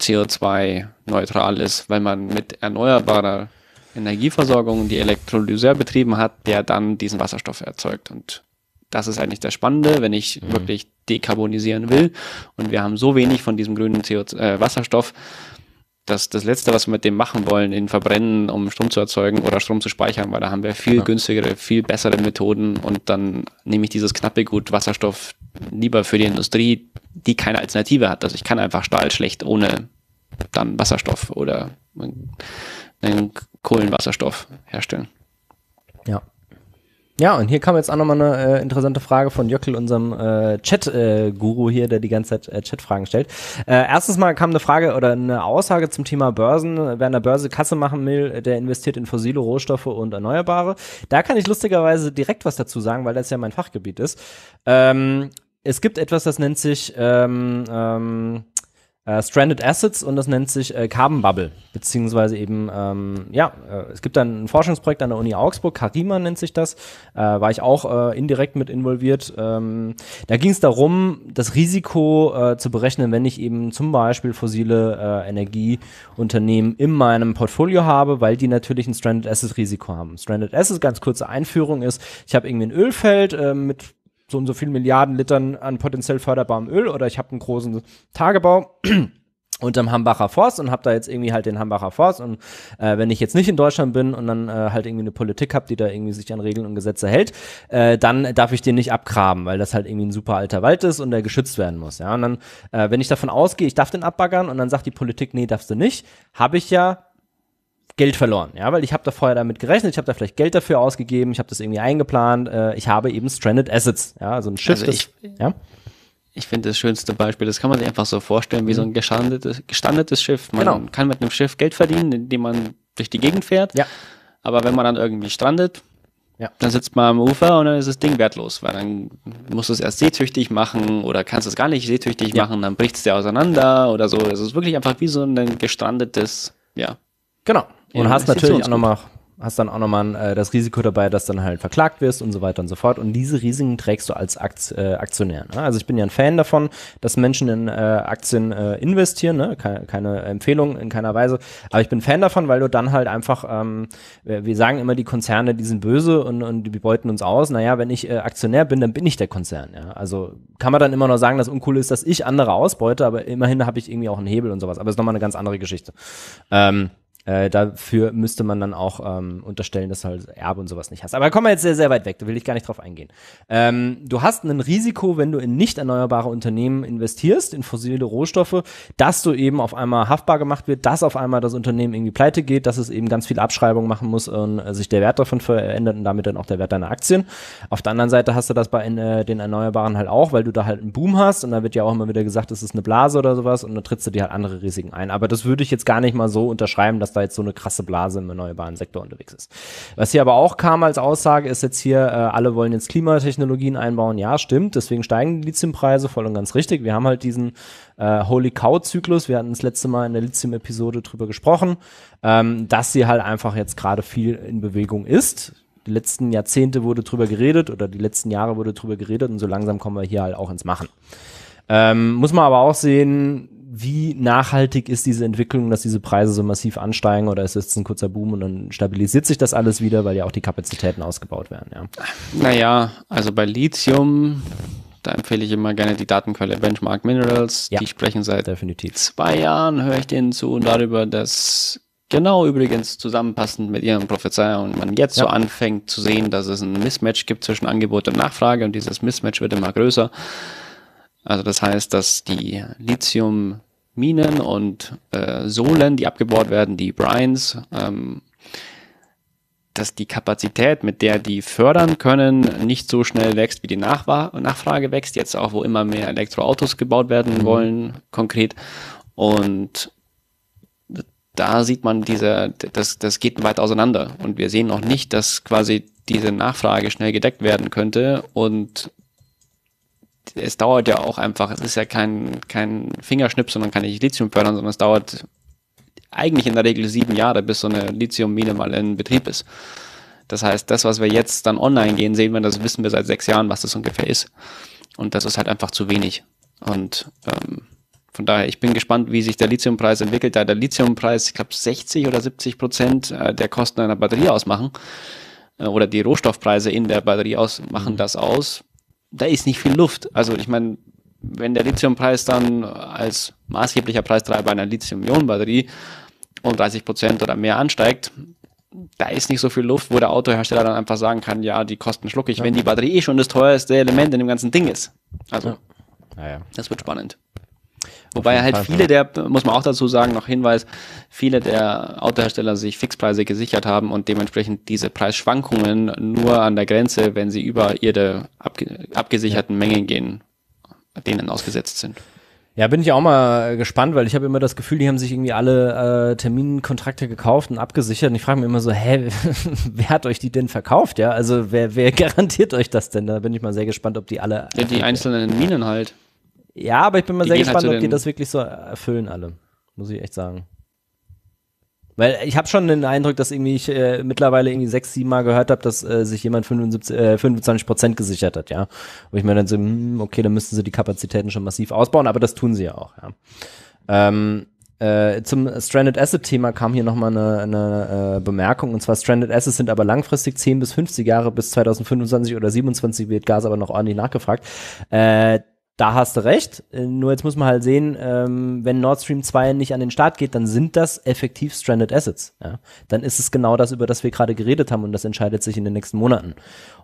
CO2-neutral ist, weil man mit erneuerbarer Energieversorgung die Elektrolyse betrieben hat, der dann diesen Wasserstoff erzeugt. Und das ist eigentlich das Spannende, wenn ich mhm. wirklich dekarbonisieren will. Und wir haben so wenig von diesem grünen CO2, äh, Wasserstoff, dass das Letzte, was wir mit dem machen wollen, ihn verbrennen, um Strom zu erzeugen oder Strom zu speichern, weil da haben wir viel ja. günstigere, viel bessere Methoden und dann nehme ich dieses knappe Gut Wasserstoff lieber für die Industrie, die keine Alternative hat. Also ich kann einfach Stahl schlecht ohne dann Wasserstoff oder einen Kohlenwasserstoff herstellen. Ja. Ja, und hier kam jetzt auch nochmal eine äh, interessante Frage von Jöckel, unserem äh, Chat-Guru äh, hier, der die ganze Zeit äh, Chat-Fragen stellt. Äh, erstens mal kam eine Frage oder eine Aussage zum Thema Börsen. Wer an der Börse Kasse machen will, der investiert in fossile Rohstoffe und Erneuerbare. Da kann ich lustigerweise direkt was dazu sagen, weil das ja mein Fachgebiet ist. Ähm, es gibt etwas, das nennt sich ähm, ähm, äh, Stranded Assets und das nennt sich äh, Carbon Bubble, beziehungsweise eben, ähm, ja, äh, es gibt dann ein Forschungsprojekt an der Uni Augsburg, Karima nennt sich das, äh, war ich auch äh, indirekt mit involviert. Ähm, da ging es darum, das Risiko äh, zu berechnen, wenn ich eben zum Beispiel fossile äh, Energieunternehmen in meinem Portfolio habe, weil die natürlich ein Stranded Assets Risiko haben. Stranded Assets, ganz kurze Einführung ist, ich habe irgendwie ein Ölfeld äh, mit so und so viel Milliarden Litern an potenziell förderbarem Öl oder ich habe einen großen Tagebau unterm Hambacher Forst und habe da jetzt irgendwie halt den Hambacher Forst und äh, wenn ich jetzt nicht in Deutschland bin und dann äh, halt irgendwie eine Politik habe, die da irgendwie sich an Regeln und Gesetze hält, äh, dann darf ich den nicht abgraben, weil das halt irgendwie ein super alter Wald ist und der geschützt werden muss, ja. Und dann, äh, wenn ich davon ausgehe, ich darf den abbaggern und dann sagt die Politik, nee, darfst du nicht, habe ich ja Geld verloren, ja, weil ich habe da vorher damit gerechnet, ich habe da vielleicht Geld dafür ausgegeben, ich habe das irgendwie eingeplant, äh, ich habe eben stranded Assets, ja, also ein Schiff, also ich, das, ja ich finde das schönste Beispiel, das kann man sich einfach so vorstellen, wie so ein mhm. gestandetes, gestandetes Schiff. Man genau. kann mit einem Schiff Geld verdienen, indem man durch die Gegend fährt. Ja. Aber wenn man dann irgendwie strandet, ja. dann sitzt man am Ufer und dann ist das Ding wertlos, weil dann musst du es erst seetüchtig machen oder kannst es gar nicht seetüchtig ja. machen, dann bricht es dir auseinander oder so. Es ist wirklich einfach wie so ein gestrandetes, ja. Genau. Und hast natürlich auch nochmal hast dann auch nochmal äh, das Risiko dabei, dass dann halt verklagt wirst und so weiter und so fort. Und diese Risiken trägst du als Akt, äh, Aktionär. Ne? Also ich bin ja ein Fan davon, dass Menschen in äh, Aktien äh, investieren, ne? keine, keine Empfehlung in keiner Weise. Aber ich bin Fan davon, weil du dann halt einfach, ähm, wir sagen immer, die Konzerne, die sind böse und, und die beuten uns aus. Naja, wenn ich äh, Aktionär bin, dann bin ich der Konzern. Ja? Also kann man dann immer noch sagen, dass uncool ist, dass ich andere ausbeute, aber immerhin habe ich irgendwie auch einen Hebel und sowas. Aber ist nochmal eine ganz andere Geschichte. Ähm, äh, dafür müsste man dann auch ähm, unterstellen, dass du halt Erbe und sowas nicht hast. Aber da kommen wir jetzt sehr, sehr weit weg, da will ich gar nicht drauf eingehen. Ähm, du hast ein Risiko, wenn du in nicht erneuerbare Unternehmen investierst, in fossile Rohstoffe, dass du eben auf einmal haftbar gemacht wird, dass auf einmal das Unternehmen irgendwie pleite geht, dass es eben ganz viel Abschreibung machen muss und äh, sich der Wert davon verändert und damit dann auch der Wert deiner Aktien. Auf der anderen Seite hast du das bei äh, den Erneuerbaren halt auch, weil du da halt einen Boom hast und da wird ja auch immer wieder gesagt, es ist eine Blase oder sowas und dann trittst du dir halt andere Risiken ein. Aber das würde ich jetzt gar nicht mal so unterschreiben, dass da jetzt so eine krasse Blase im erneuerbaren Sektor unterwegs ist. Was hier aber auch kam als Aussage, ist jetzt hier, äh, alle wollen jetzt Klimatechnologien einbauen. Ja, stimmt, deswegen steigen die Lithiumpreise voll und ganz richtig. Wir haben halt diesen äh, Holy Cow-Zyklus. Wir hatten das letzte Mal in der Lithium-Episode drüber gesprochen, ähm, dass sie halt einfach jetzt gerade viel in Bewegung ist die letzten Jahrzehnte wurde drüber geredet oder die letzten Jahre wurde drüber geredet und so langsam kommen wir hier halt auch ins Machen. Ähm, muss man aber auch sehen, wie nachhaltig ist diese Entwicklung, dass diese Preise so massiv ansteigen oder ist es ein kurzer Boom und dann stabilisiert sich das alles wieder, weil ja auch die Kapazitäten ausgebaut werden, ja. Naja, also bei Lithium, da empfehle ich immer gerne die Datenquelle Benchmark Minerals. Ja, die sprechen seit definitiv. zwei Jahren, höre ich denen zu und darüber, dass genau übrigens zusammenpassend mit ihren Prophezeiungen man jetzt ja. so anfängt zu sehen, dass es ein Mismatch gibt zwischen Angebot und Nachfrage und dieses Mismatch wird immer größer. Also das heißt, dass die Lithium-Minen und äh, Sohlen, die abgebaut werden, die Brines, ähm, dass die Kapazität, mit der die fördern können, nicht so schnell wächst, wie die Nachwa Nachfrage wächst. Jetzt auch, wo immer mehr Elektroautos gebaut werden mhm. wollen, konkret. Und da sieht man diese, das, das geht weit auseinander. Und wir sehen noch nicht, dass quasi diese Nachfrage schnell gedeckt werden könnte und es dauert ja auch einfach, es ist ja kein, kein Fingerschnips, sondern kann nicht Lithium fördern, sondern es dauert eigentlich in der Regel sieben Jahre, bis so eine Lithiummine mal in Betrieb ist. Das heißt, das, was wir jetzt dann online gehen, sehen wir, das wissen wir seit sechs Jahren, was das ungefähr ist. Und das ist halt einfach zu wenig. Und ähm, von daher, ich bin gespannt, wie sich der Lithiumpreis entwickelt. Da der Lithiumpreis, ich glaube, 60 oder 70 Prozent äh, der Kosten einer Batterie ausmachen, äh, oder die Rohstoffpreise in der Batterie aus machen mhm. das aus, da ist nicht viel Luft. Also ich meine, wenn der Lithiumpreis dann als maßgeblicher Preistreiber einer Lithium-Ionen-Batterie um 30 Prozent oder mehr ansteigt, da ist nicht so viel Luft, wo der Autohersteller dann einfach sagen kann, ja, die Kosten schlucke ich, ja. wenn die Batterie eh schon das teuerste Element in dem ganzen Ding ist. Also, ja. Ja, das wird spannend. Wobei halt Fall, viele der, muss man auch dazu sagen, noch Hinweis, viele der Autohersteller sich Fixpreise gesichert haben und dementsprechend diese Preisschwankungen nur an der Grenze, wenn sie über ihre abge abgesicherten ja. Mengen gehen, denen ausgesetzt sind. Ja, bin ich auch mal gespannt, weil ich habe immer das Gefühl, die haben sich irgendwie alle äh, Terminkontrakte gekauft und abgesichert. Und ich frage mich immer so, hä, wer hat euch die denn verkauft? Ja, also wer, wer garantiert euch das denn? Da bin ich mal sehr gespannt, ob die alle. Ja, die einzelnen Minen halt. Ja, aber ich bin mal die sehr halt gespannt, halt ob die das wirklich so erfüllen alle. Muss ich echt sagen. Weil ich habe schon den Eindruck, dass irgendwie ich äh, mittlerweile irgendwie sechs, sieben Mal gehört habe, dass äh, sich jemand 75, äh, 25 Prozent gesichert hat, ja. Wo ich mir dann so, hm, okay, dann müssten sie die Kapazitäten schon massiv ausbauen, aber das tun sie ja auch, ja. Ähm, äh, zum Stranded Asset Thema kam hier nochmal eine, eine äh, Bemerkung und zwar Stranded Assets sind aber langfristig 10 bis 50 Jahre bis 2025 oder 27 wird Gas aber noch ordentlich nachgefragt. Äh, da hast du recht. Äh, nur jetzt muss man halt sehen, ähm, wenn Nord Stream 2 nicht an den Start geht, dann sind das effektiv Stranded Assets. Ja? Dann ist es genau das, über das wir gerade geredet haben und das entscheidet sich in den nächsten Monaten.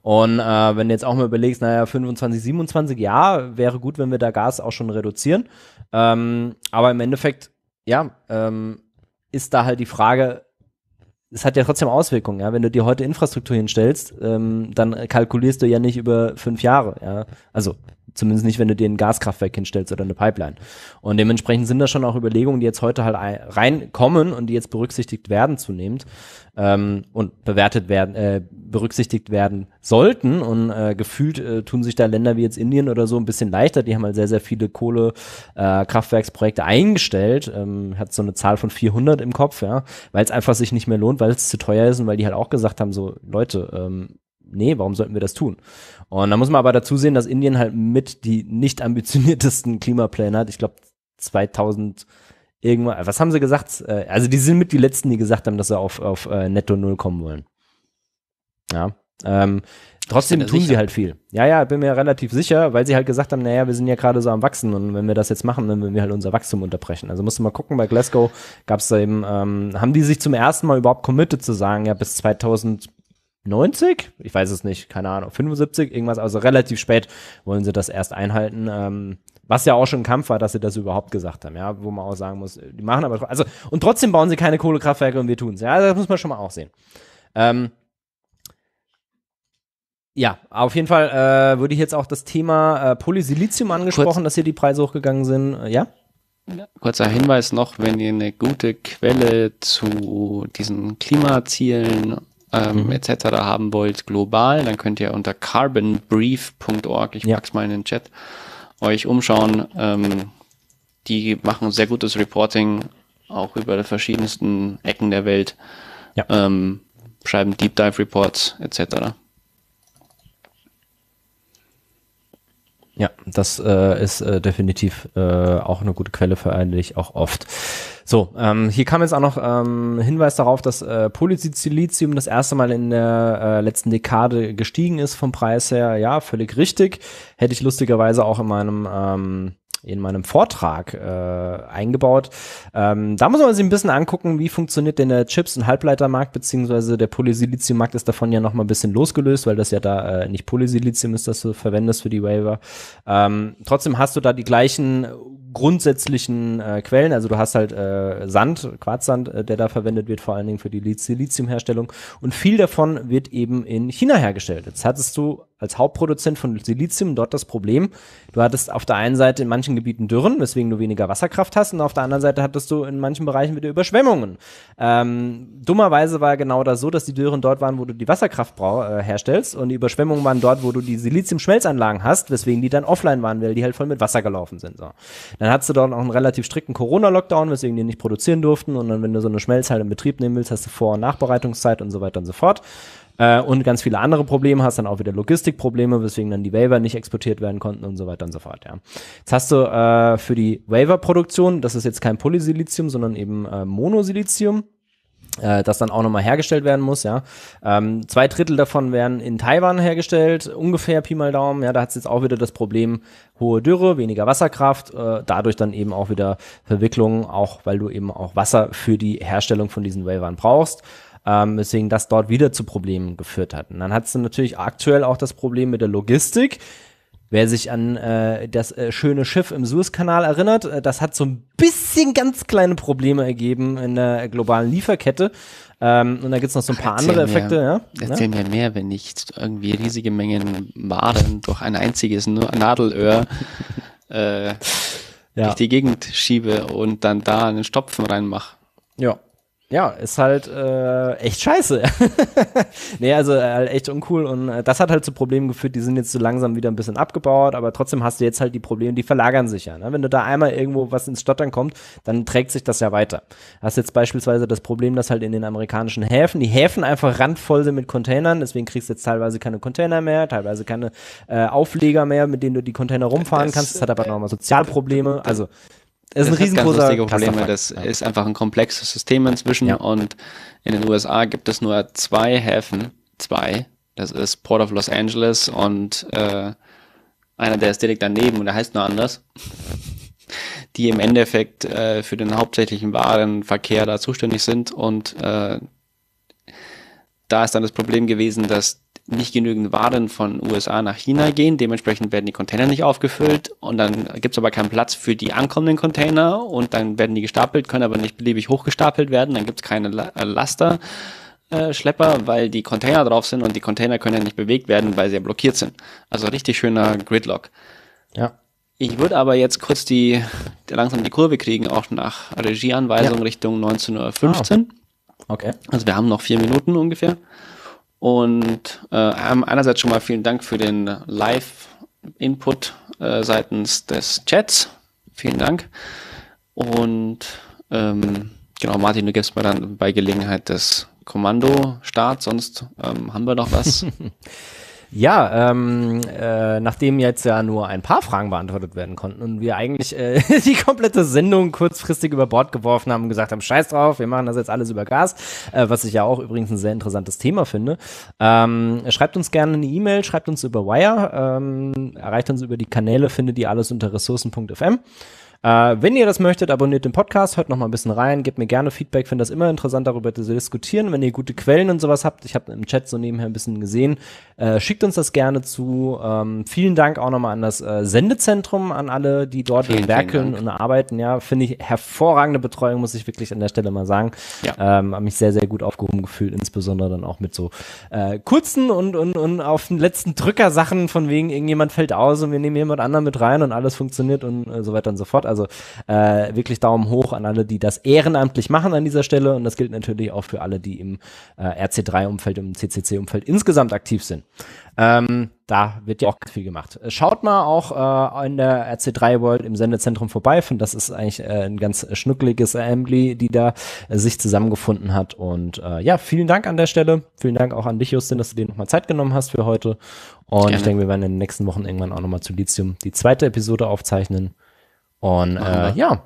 Und äh, wenn du jetzt auch mal überlegst, naja, 25, 27, ja, wäre gut, wenn wir da Gas auch schon reduzieren. Ähm, aber im Endeffekt, ja, ähm, ist da halt die Frage, es hat ja trotzdem Auswirkungen, ja. Wenn du dir heute Infrastruktur hinstellst, ähm, dann kalkulierst du ja nicht über fünf Jahre, ja. Also Zumindest nicht, wenn du dir ein Gaskraftwerk hinstellst oder eine Pipeline. Und dementsprechend sind das schon auch Überlegungen, die jetzt heute halt reinkommen und die jetzt berücksichtigt werden zunehmend ähm, und bewertet werden, äh, berücksichtigt werden sollten. Und äh, gefühlt äh, tun sich da Länder wie jetzt Indien oder so ein bisschen leichter. Die haben halt sehr, sehr viele Kohlekraftwerksprojekte äh, eingestellt. Ähm, hat so eine Zahl von 400 im Kopf, ja, weil es einfach sich nicht mehr lohnt, weil es zu teuer ist und weil die halt auch gesagt haben, so Leute, ähm, nee, warum sollten wir das tun? Und da muss man aber dazu sehen, dass Indien halt mit die nicht ambitioniertesten Klimapläne hat. Ich glaube 2000 irgendwann, was haben sie gesagt? Äh, also die sind mit die letzten, die gesagt haben, dass sie auf, auf äh, Netto Null kommen wollen. Ja. Ähm, trotzdem tun sicher? sie halt viel. Ja, ja, bin mir relativ sicher, weil sie halt gesagt haben, naja, wir sind ja gerade so am Wachsen und wenn wir das jetzt machen, dann würden wir halt unser Wachstum unterbrechen. Also musst du mal gucken, bei Glasgow gab es da eben, ähm, haben die sich zum ersten Mal überhaupt committed zu sagen, ja, bis 2000 90? Ich weiß es nicht, keine Ahnung, 75, irgendwas, also relativ spät wollen sie das erst einhalten. Ähm, was ja auch schon ein Kampf war, dass sie das überhaupt gesagt haben, ja, wo man auch sagen muss, die machen aber, also, und trotzdem bauen sie keine Kohlekraftwerke und wir tun es, ja, das muss man schon mal auch sehen. Ähm, ja, auf jeden Fall äh, würde ich jetzt auch das Thema äh, Polysilizium angesprochen, Kurz. dass hier die Preise hochgegangen sind, äh, ja? Kurzer Hinweis noch, wenn ihr eine gute Quelle zu diesen Klimazielen ähm, etc. haben wollt, global, dann könnt ihr unter carbonbrief.org, ich ja. pack's mal in den Chat, euch umschauen. Ähm, die machen sehr gutes Reporting, auch über die verschiedensten Ecken der Welt. Ja. Ähm, schreiben Deep Dive Reports etc. Ja, das äh, ist äh, definitiv äh, auch eine gute Quelle für eigentlich auch oft. So, ähm, hier kam jetzt auch noch ähm, Hinweis darauf, dass äh, Polysilizium das erste Mal in der äh, letzten Dekade gestiegen ist vom Preis her. Ja, völlig richtig. Hätte ich lustigerweise auch in meinem ähm, in meinem Vortrag äh, eingebaut. Ähm, da muss man sich ein bisschen angucken, wie funktioniert denn der Chips- und Halbleitermarkt, beziehungsweise der Polysiliziummarkt ist davon ja noch mal ein bisschen losgelöst, weil das ja da äh, nicht Polysilizium ist, das du verwendest für die Waiver. Ähm, trotzdem hast du da die gleichen grundsätzlichen äh, Quellen. Also du hast halt äh, Sand, Quarzsand, äh, der da verwendet wird, vor allen Dingen für die Siliziumherstellung. Und viel davon wird eben in China hergestellt. Jetzt hattest du als Hauptproduzent von Silizium dort das Problem, du hattest auf der einen Seite in manchen Gebieten Dürren, weswegen du weniger Wasserkraft hast, und auf der anderen Seite hattest du in manchen Bereichen wieder Überschwemmungen. Ähm, dummerweise war genau das so, dass die Dürren dort waren, wo du die Wasserkraft äh, herstellst, und die Überschwemmungen waren dort, wo du die Silizium-Schmelzanlagen hast, weswegen die dann offline waren, weil die halt voll mit Wasser gelaufen sind. So. Dann hattest du dort auch einen relativ strikten Corona-Lockdown, weswegen die nicht produzieren durften, und dann, wenn du so eine Schmelzhalle in Betrieb nehmen willst, hast du Vor- und Nachbereitungszeit und so weiter und so fort. Äh, und ganz viele andere Probleme, hast dann auch wieder Logistikprobleme, weswegen dann die Waiver nicht exportiert werden konnten und so weiter und so fort, ja. Jetzt hast du äh, für die Waiver-Produktion, das ist jetzt kein Polysilizium, sondern eben äh, Monosilizium, äh, das dann auch nochmal hergestellt werden muss, ja. Ähm, zwei Drittel davon werden in Taiwan hergestellt, ungefähr Pi mal Daumen, ja, da hat es jetzt auch wieder das Problem hohe Dürre, weniger Wasserkraft, äh, dadurch dann eben auch wieder Verwicklungen, auch weil du eben auch Wasser für die Herstellung von diesen Wavern brauchst ähm, weswegen das dort wieder zu Problemen geführt hat. Und dann hat es natürlich aktuell auch das Problem mit der Logistik. Wer sich an äh, das äh, schöne Schiff im Suezkanal erinnert, äh, das hat so ein bisschen ganz kleine Probleme ergeben in der globalen Lieferkette. Ähm, und da gibt es noch so ein paar Erzähl andere Effekte. Mir, ja? Erzähl ja? mir mehr, wenn ich irgendwie riesige Mengen Waren durch ein einziges Nadelöhr äh, ja. durch die Gegend schiebe und dann da einen Stopfen reinmache. Ja, ja, ist halt äh, echt scheiße. nee, also äh, echt uncool und äh, das hat halt zu Problemen geführt, die sind jetzt so langsam wieder ein bisschen abgebaut, aber trotzdem hast du jetzt halt die Probleme, die verlagern sich ja. Ne? Wenn du da einmal irgendwo was ins Stottern kommt, dann trägt sich das ja weiter. Hast jetzt beispielsweise das Problem, dass halt in den amerikanischen Häfen, die Häfen einfach randvoll sind mit Containern, deswegen kriegst du jetzt teilweise keine Container mehr, teilweise keine äh, Aufleger mehr, mit denen du die Container rumfahren das, kannst. Das hat aber nochmal Sozialprobleme. Also es ist ein riesengroßer Probleme. Das ja. ist einfach ein komplexes System inzwischen ja. und in den USA gibt es nur zwei Häfen, zwei. Das ist Port of Los Angeles und äh, einer, der ist direkt daneben und der heißt nur anders, die im Endeffekt äh, für den hauptsächlichen Warenverkehr da zuständig sind und äh, da ist dann das Problem gewesen, dass nicht genügend Waren von USA nach China gehen. Dementsprechend werden die Container nicht aufgefüllt und dann gibt es aber keinen Platz für die ankommenden Container und dann werden die gestapelt, können aber nicht beliebig hochgestapelt werden. Dann gibt es keine äh, Laster. Äh, Schlepper, weil die Container drauf sind und die Container können ja nicht bewegt werden, weil sie ja blockiert sind. Also richtig schöner Gridlock. Ja. Ich würde aber jetzt kurz die langsam die Kurve kriegen, auch nach Regieanweisung ja. Richtung 19.15 Uhr. Ah, okay. Also wir haben noch vier Minuten ungefähr. Und äh, einerseits schon mal vielen Dank für den Live-Input äh, seitens des Chats. Vielen Dank. Und ähm, genau, Martin, du gibst mir dann bei Gelegenheit des Kommando-Start, sonst ähm, haben wir noch was. Ja, ähm, äh, nachdem jetzt ja nur ein paar Fragen beantwortet werden konnten und wir eigentlich äh, die komplette Sendung kurzfristig über Bord geworfen haben und gesagt haben, scheiß drauf, wir machen das jetzt alles über Gas, äh, was ich ja auch übrigens ein sehr interessantes Thema finde. Ähm, schreibt uns gerne eine E-Mail, schreibt uns über Wire, ähm, erreicht uns über die Kanäle, findet ihr alles unter ressourcen.fm. Äh, wenn ihr das möchtet, abonniert den Podcast, hört noch mal ein bisschen rein, gebt mir gerne Feedback, finde das immer interessant, darüber zu diskutieren. Wenn ihr gute Quellen und sowas habt, ich habe im Chat so nebenher ein bisschen gesehen, äh, schickt uns das gerne zu. Ähm, vielen Dank auch nochmal an das äh, Sendezentrum, an alle, die dort vielen, werkeln vielen und arbeiten. Ja, finde ich hervorragende Betreuung, muss ich wirklich an der Stelle mal sagen. Ja. Ähm, habe mich sehr, sehr gut aufgehoben gefühlt, insbesondere dann auch mit so äh, kurzen und, und, und auf den letzten Drücker Sachen von wegen, irgendjemand fällt aus und wir nehmen jemand anderen mit rein und alles funktioniert und äh, so weiter und so fort. Also äh, wirklich Daumen hoch an alle, die das ehrenamtlich machen an dieser Stelle. Und das gilt natürlich auch für alle, die im äh, RC3-Umfeld, im CCC-Umfeld insgesamt aktiv sind. Ähm, da wird ja auch viel gemacht. Schaut mal auch äh, in der RC3 World im Sendezentrum vorbei. Finde, das ist eigentlich äh, ein ganz schnuckliges Assembly, die da äh, sich zusammengefunden hat. Und äh, ja, vielen Dank an der Stelle. Vielen Dank auch an dich, Justin, dass du dir nochmal Zeit genommen hast für heute. Und Gerne. ich denke, wir werden in den nächsten Wochen irgendwann auch nochmal zu Lithium die zweite Episode aufzeichnen. Und äh, ja.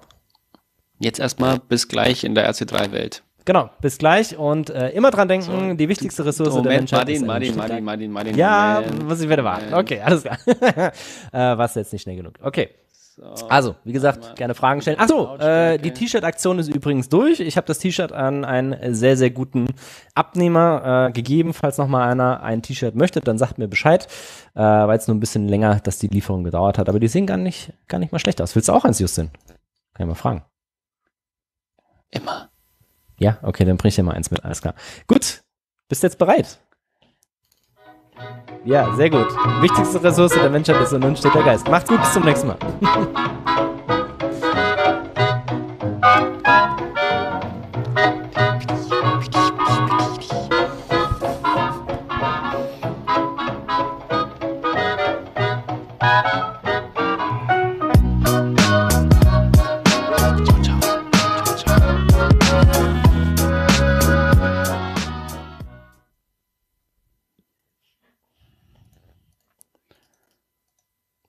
Jetzt erstmal bis gleich in der RC3-Welt. Genau, bis gleich und äh, immer dran denken, so, die wichtigste Ressource Moment, der Menschheit Martin, ist Martin, Martin, Martin, Martin, Ja, muss ich wieder warten. Okay, alles klar. äh, warst jetzt nicht schnell genug. Okay. So, also, wie gesagt, gerne Fragen stellen. Achso, äh, die T-Shirt-Aktion ist übrigens durch. Ich habe das T-Shirt an einen sehr, sehr guten Abnehmer äh, gegeben. Falls noch mal einer ein T-Shirt möchte, dann sagt mir Bescheid. Äh, weil es nur ein bisschen länger, dass die Lieferung gedauert hat. Aber die sehen gar nicht, gar nicht mal schlecht aus. Willst du auch eins, Justin? Kann ich mal fragen. Immer. Ja, okay, dann bring ich dir mal eins mit. Alles klar. Gut, bist du jetzt bereit? Ja, sehr gut. Wichtigste Ressource der Menschheit ist und nun steht der Geist. Macht's gut, bis zum nächsten Mal.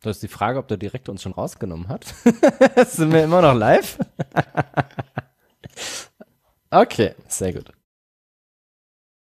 Das ist die Frage, ob der Direktor uns schon rausgenommen hat. Sind wir immer noch live? okay, sehr gut.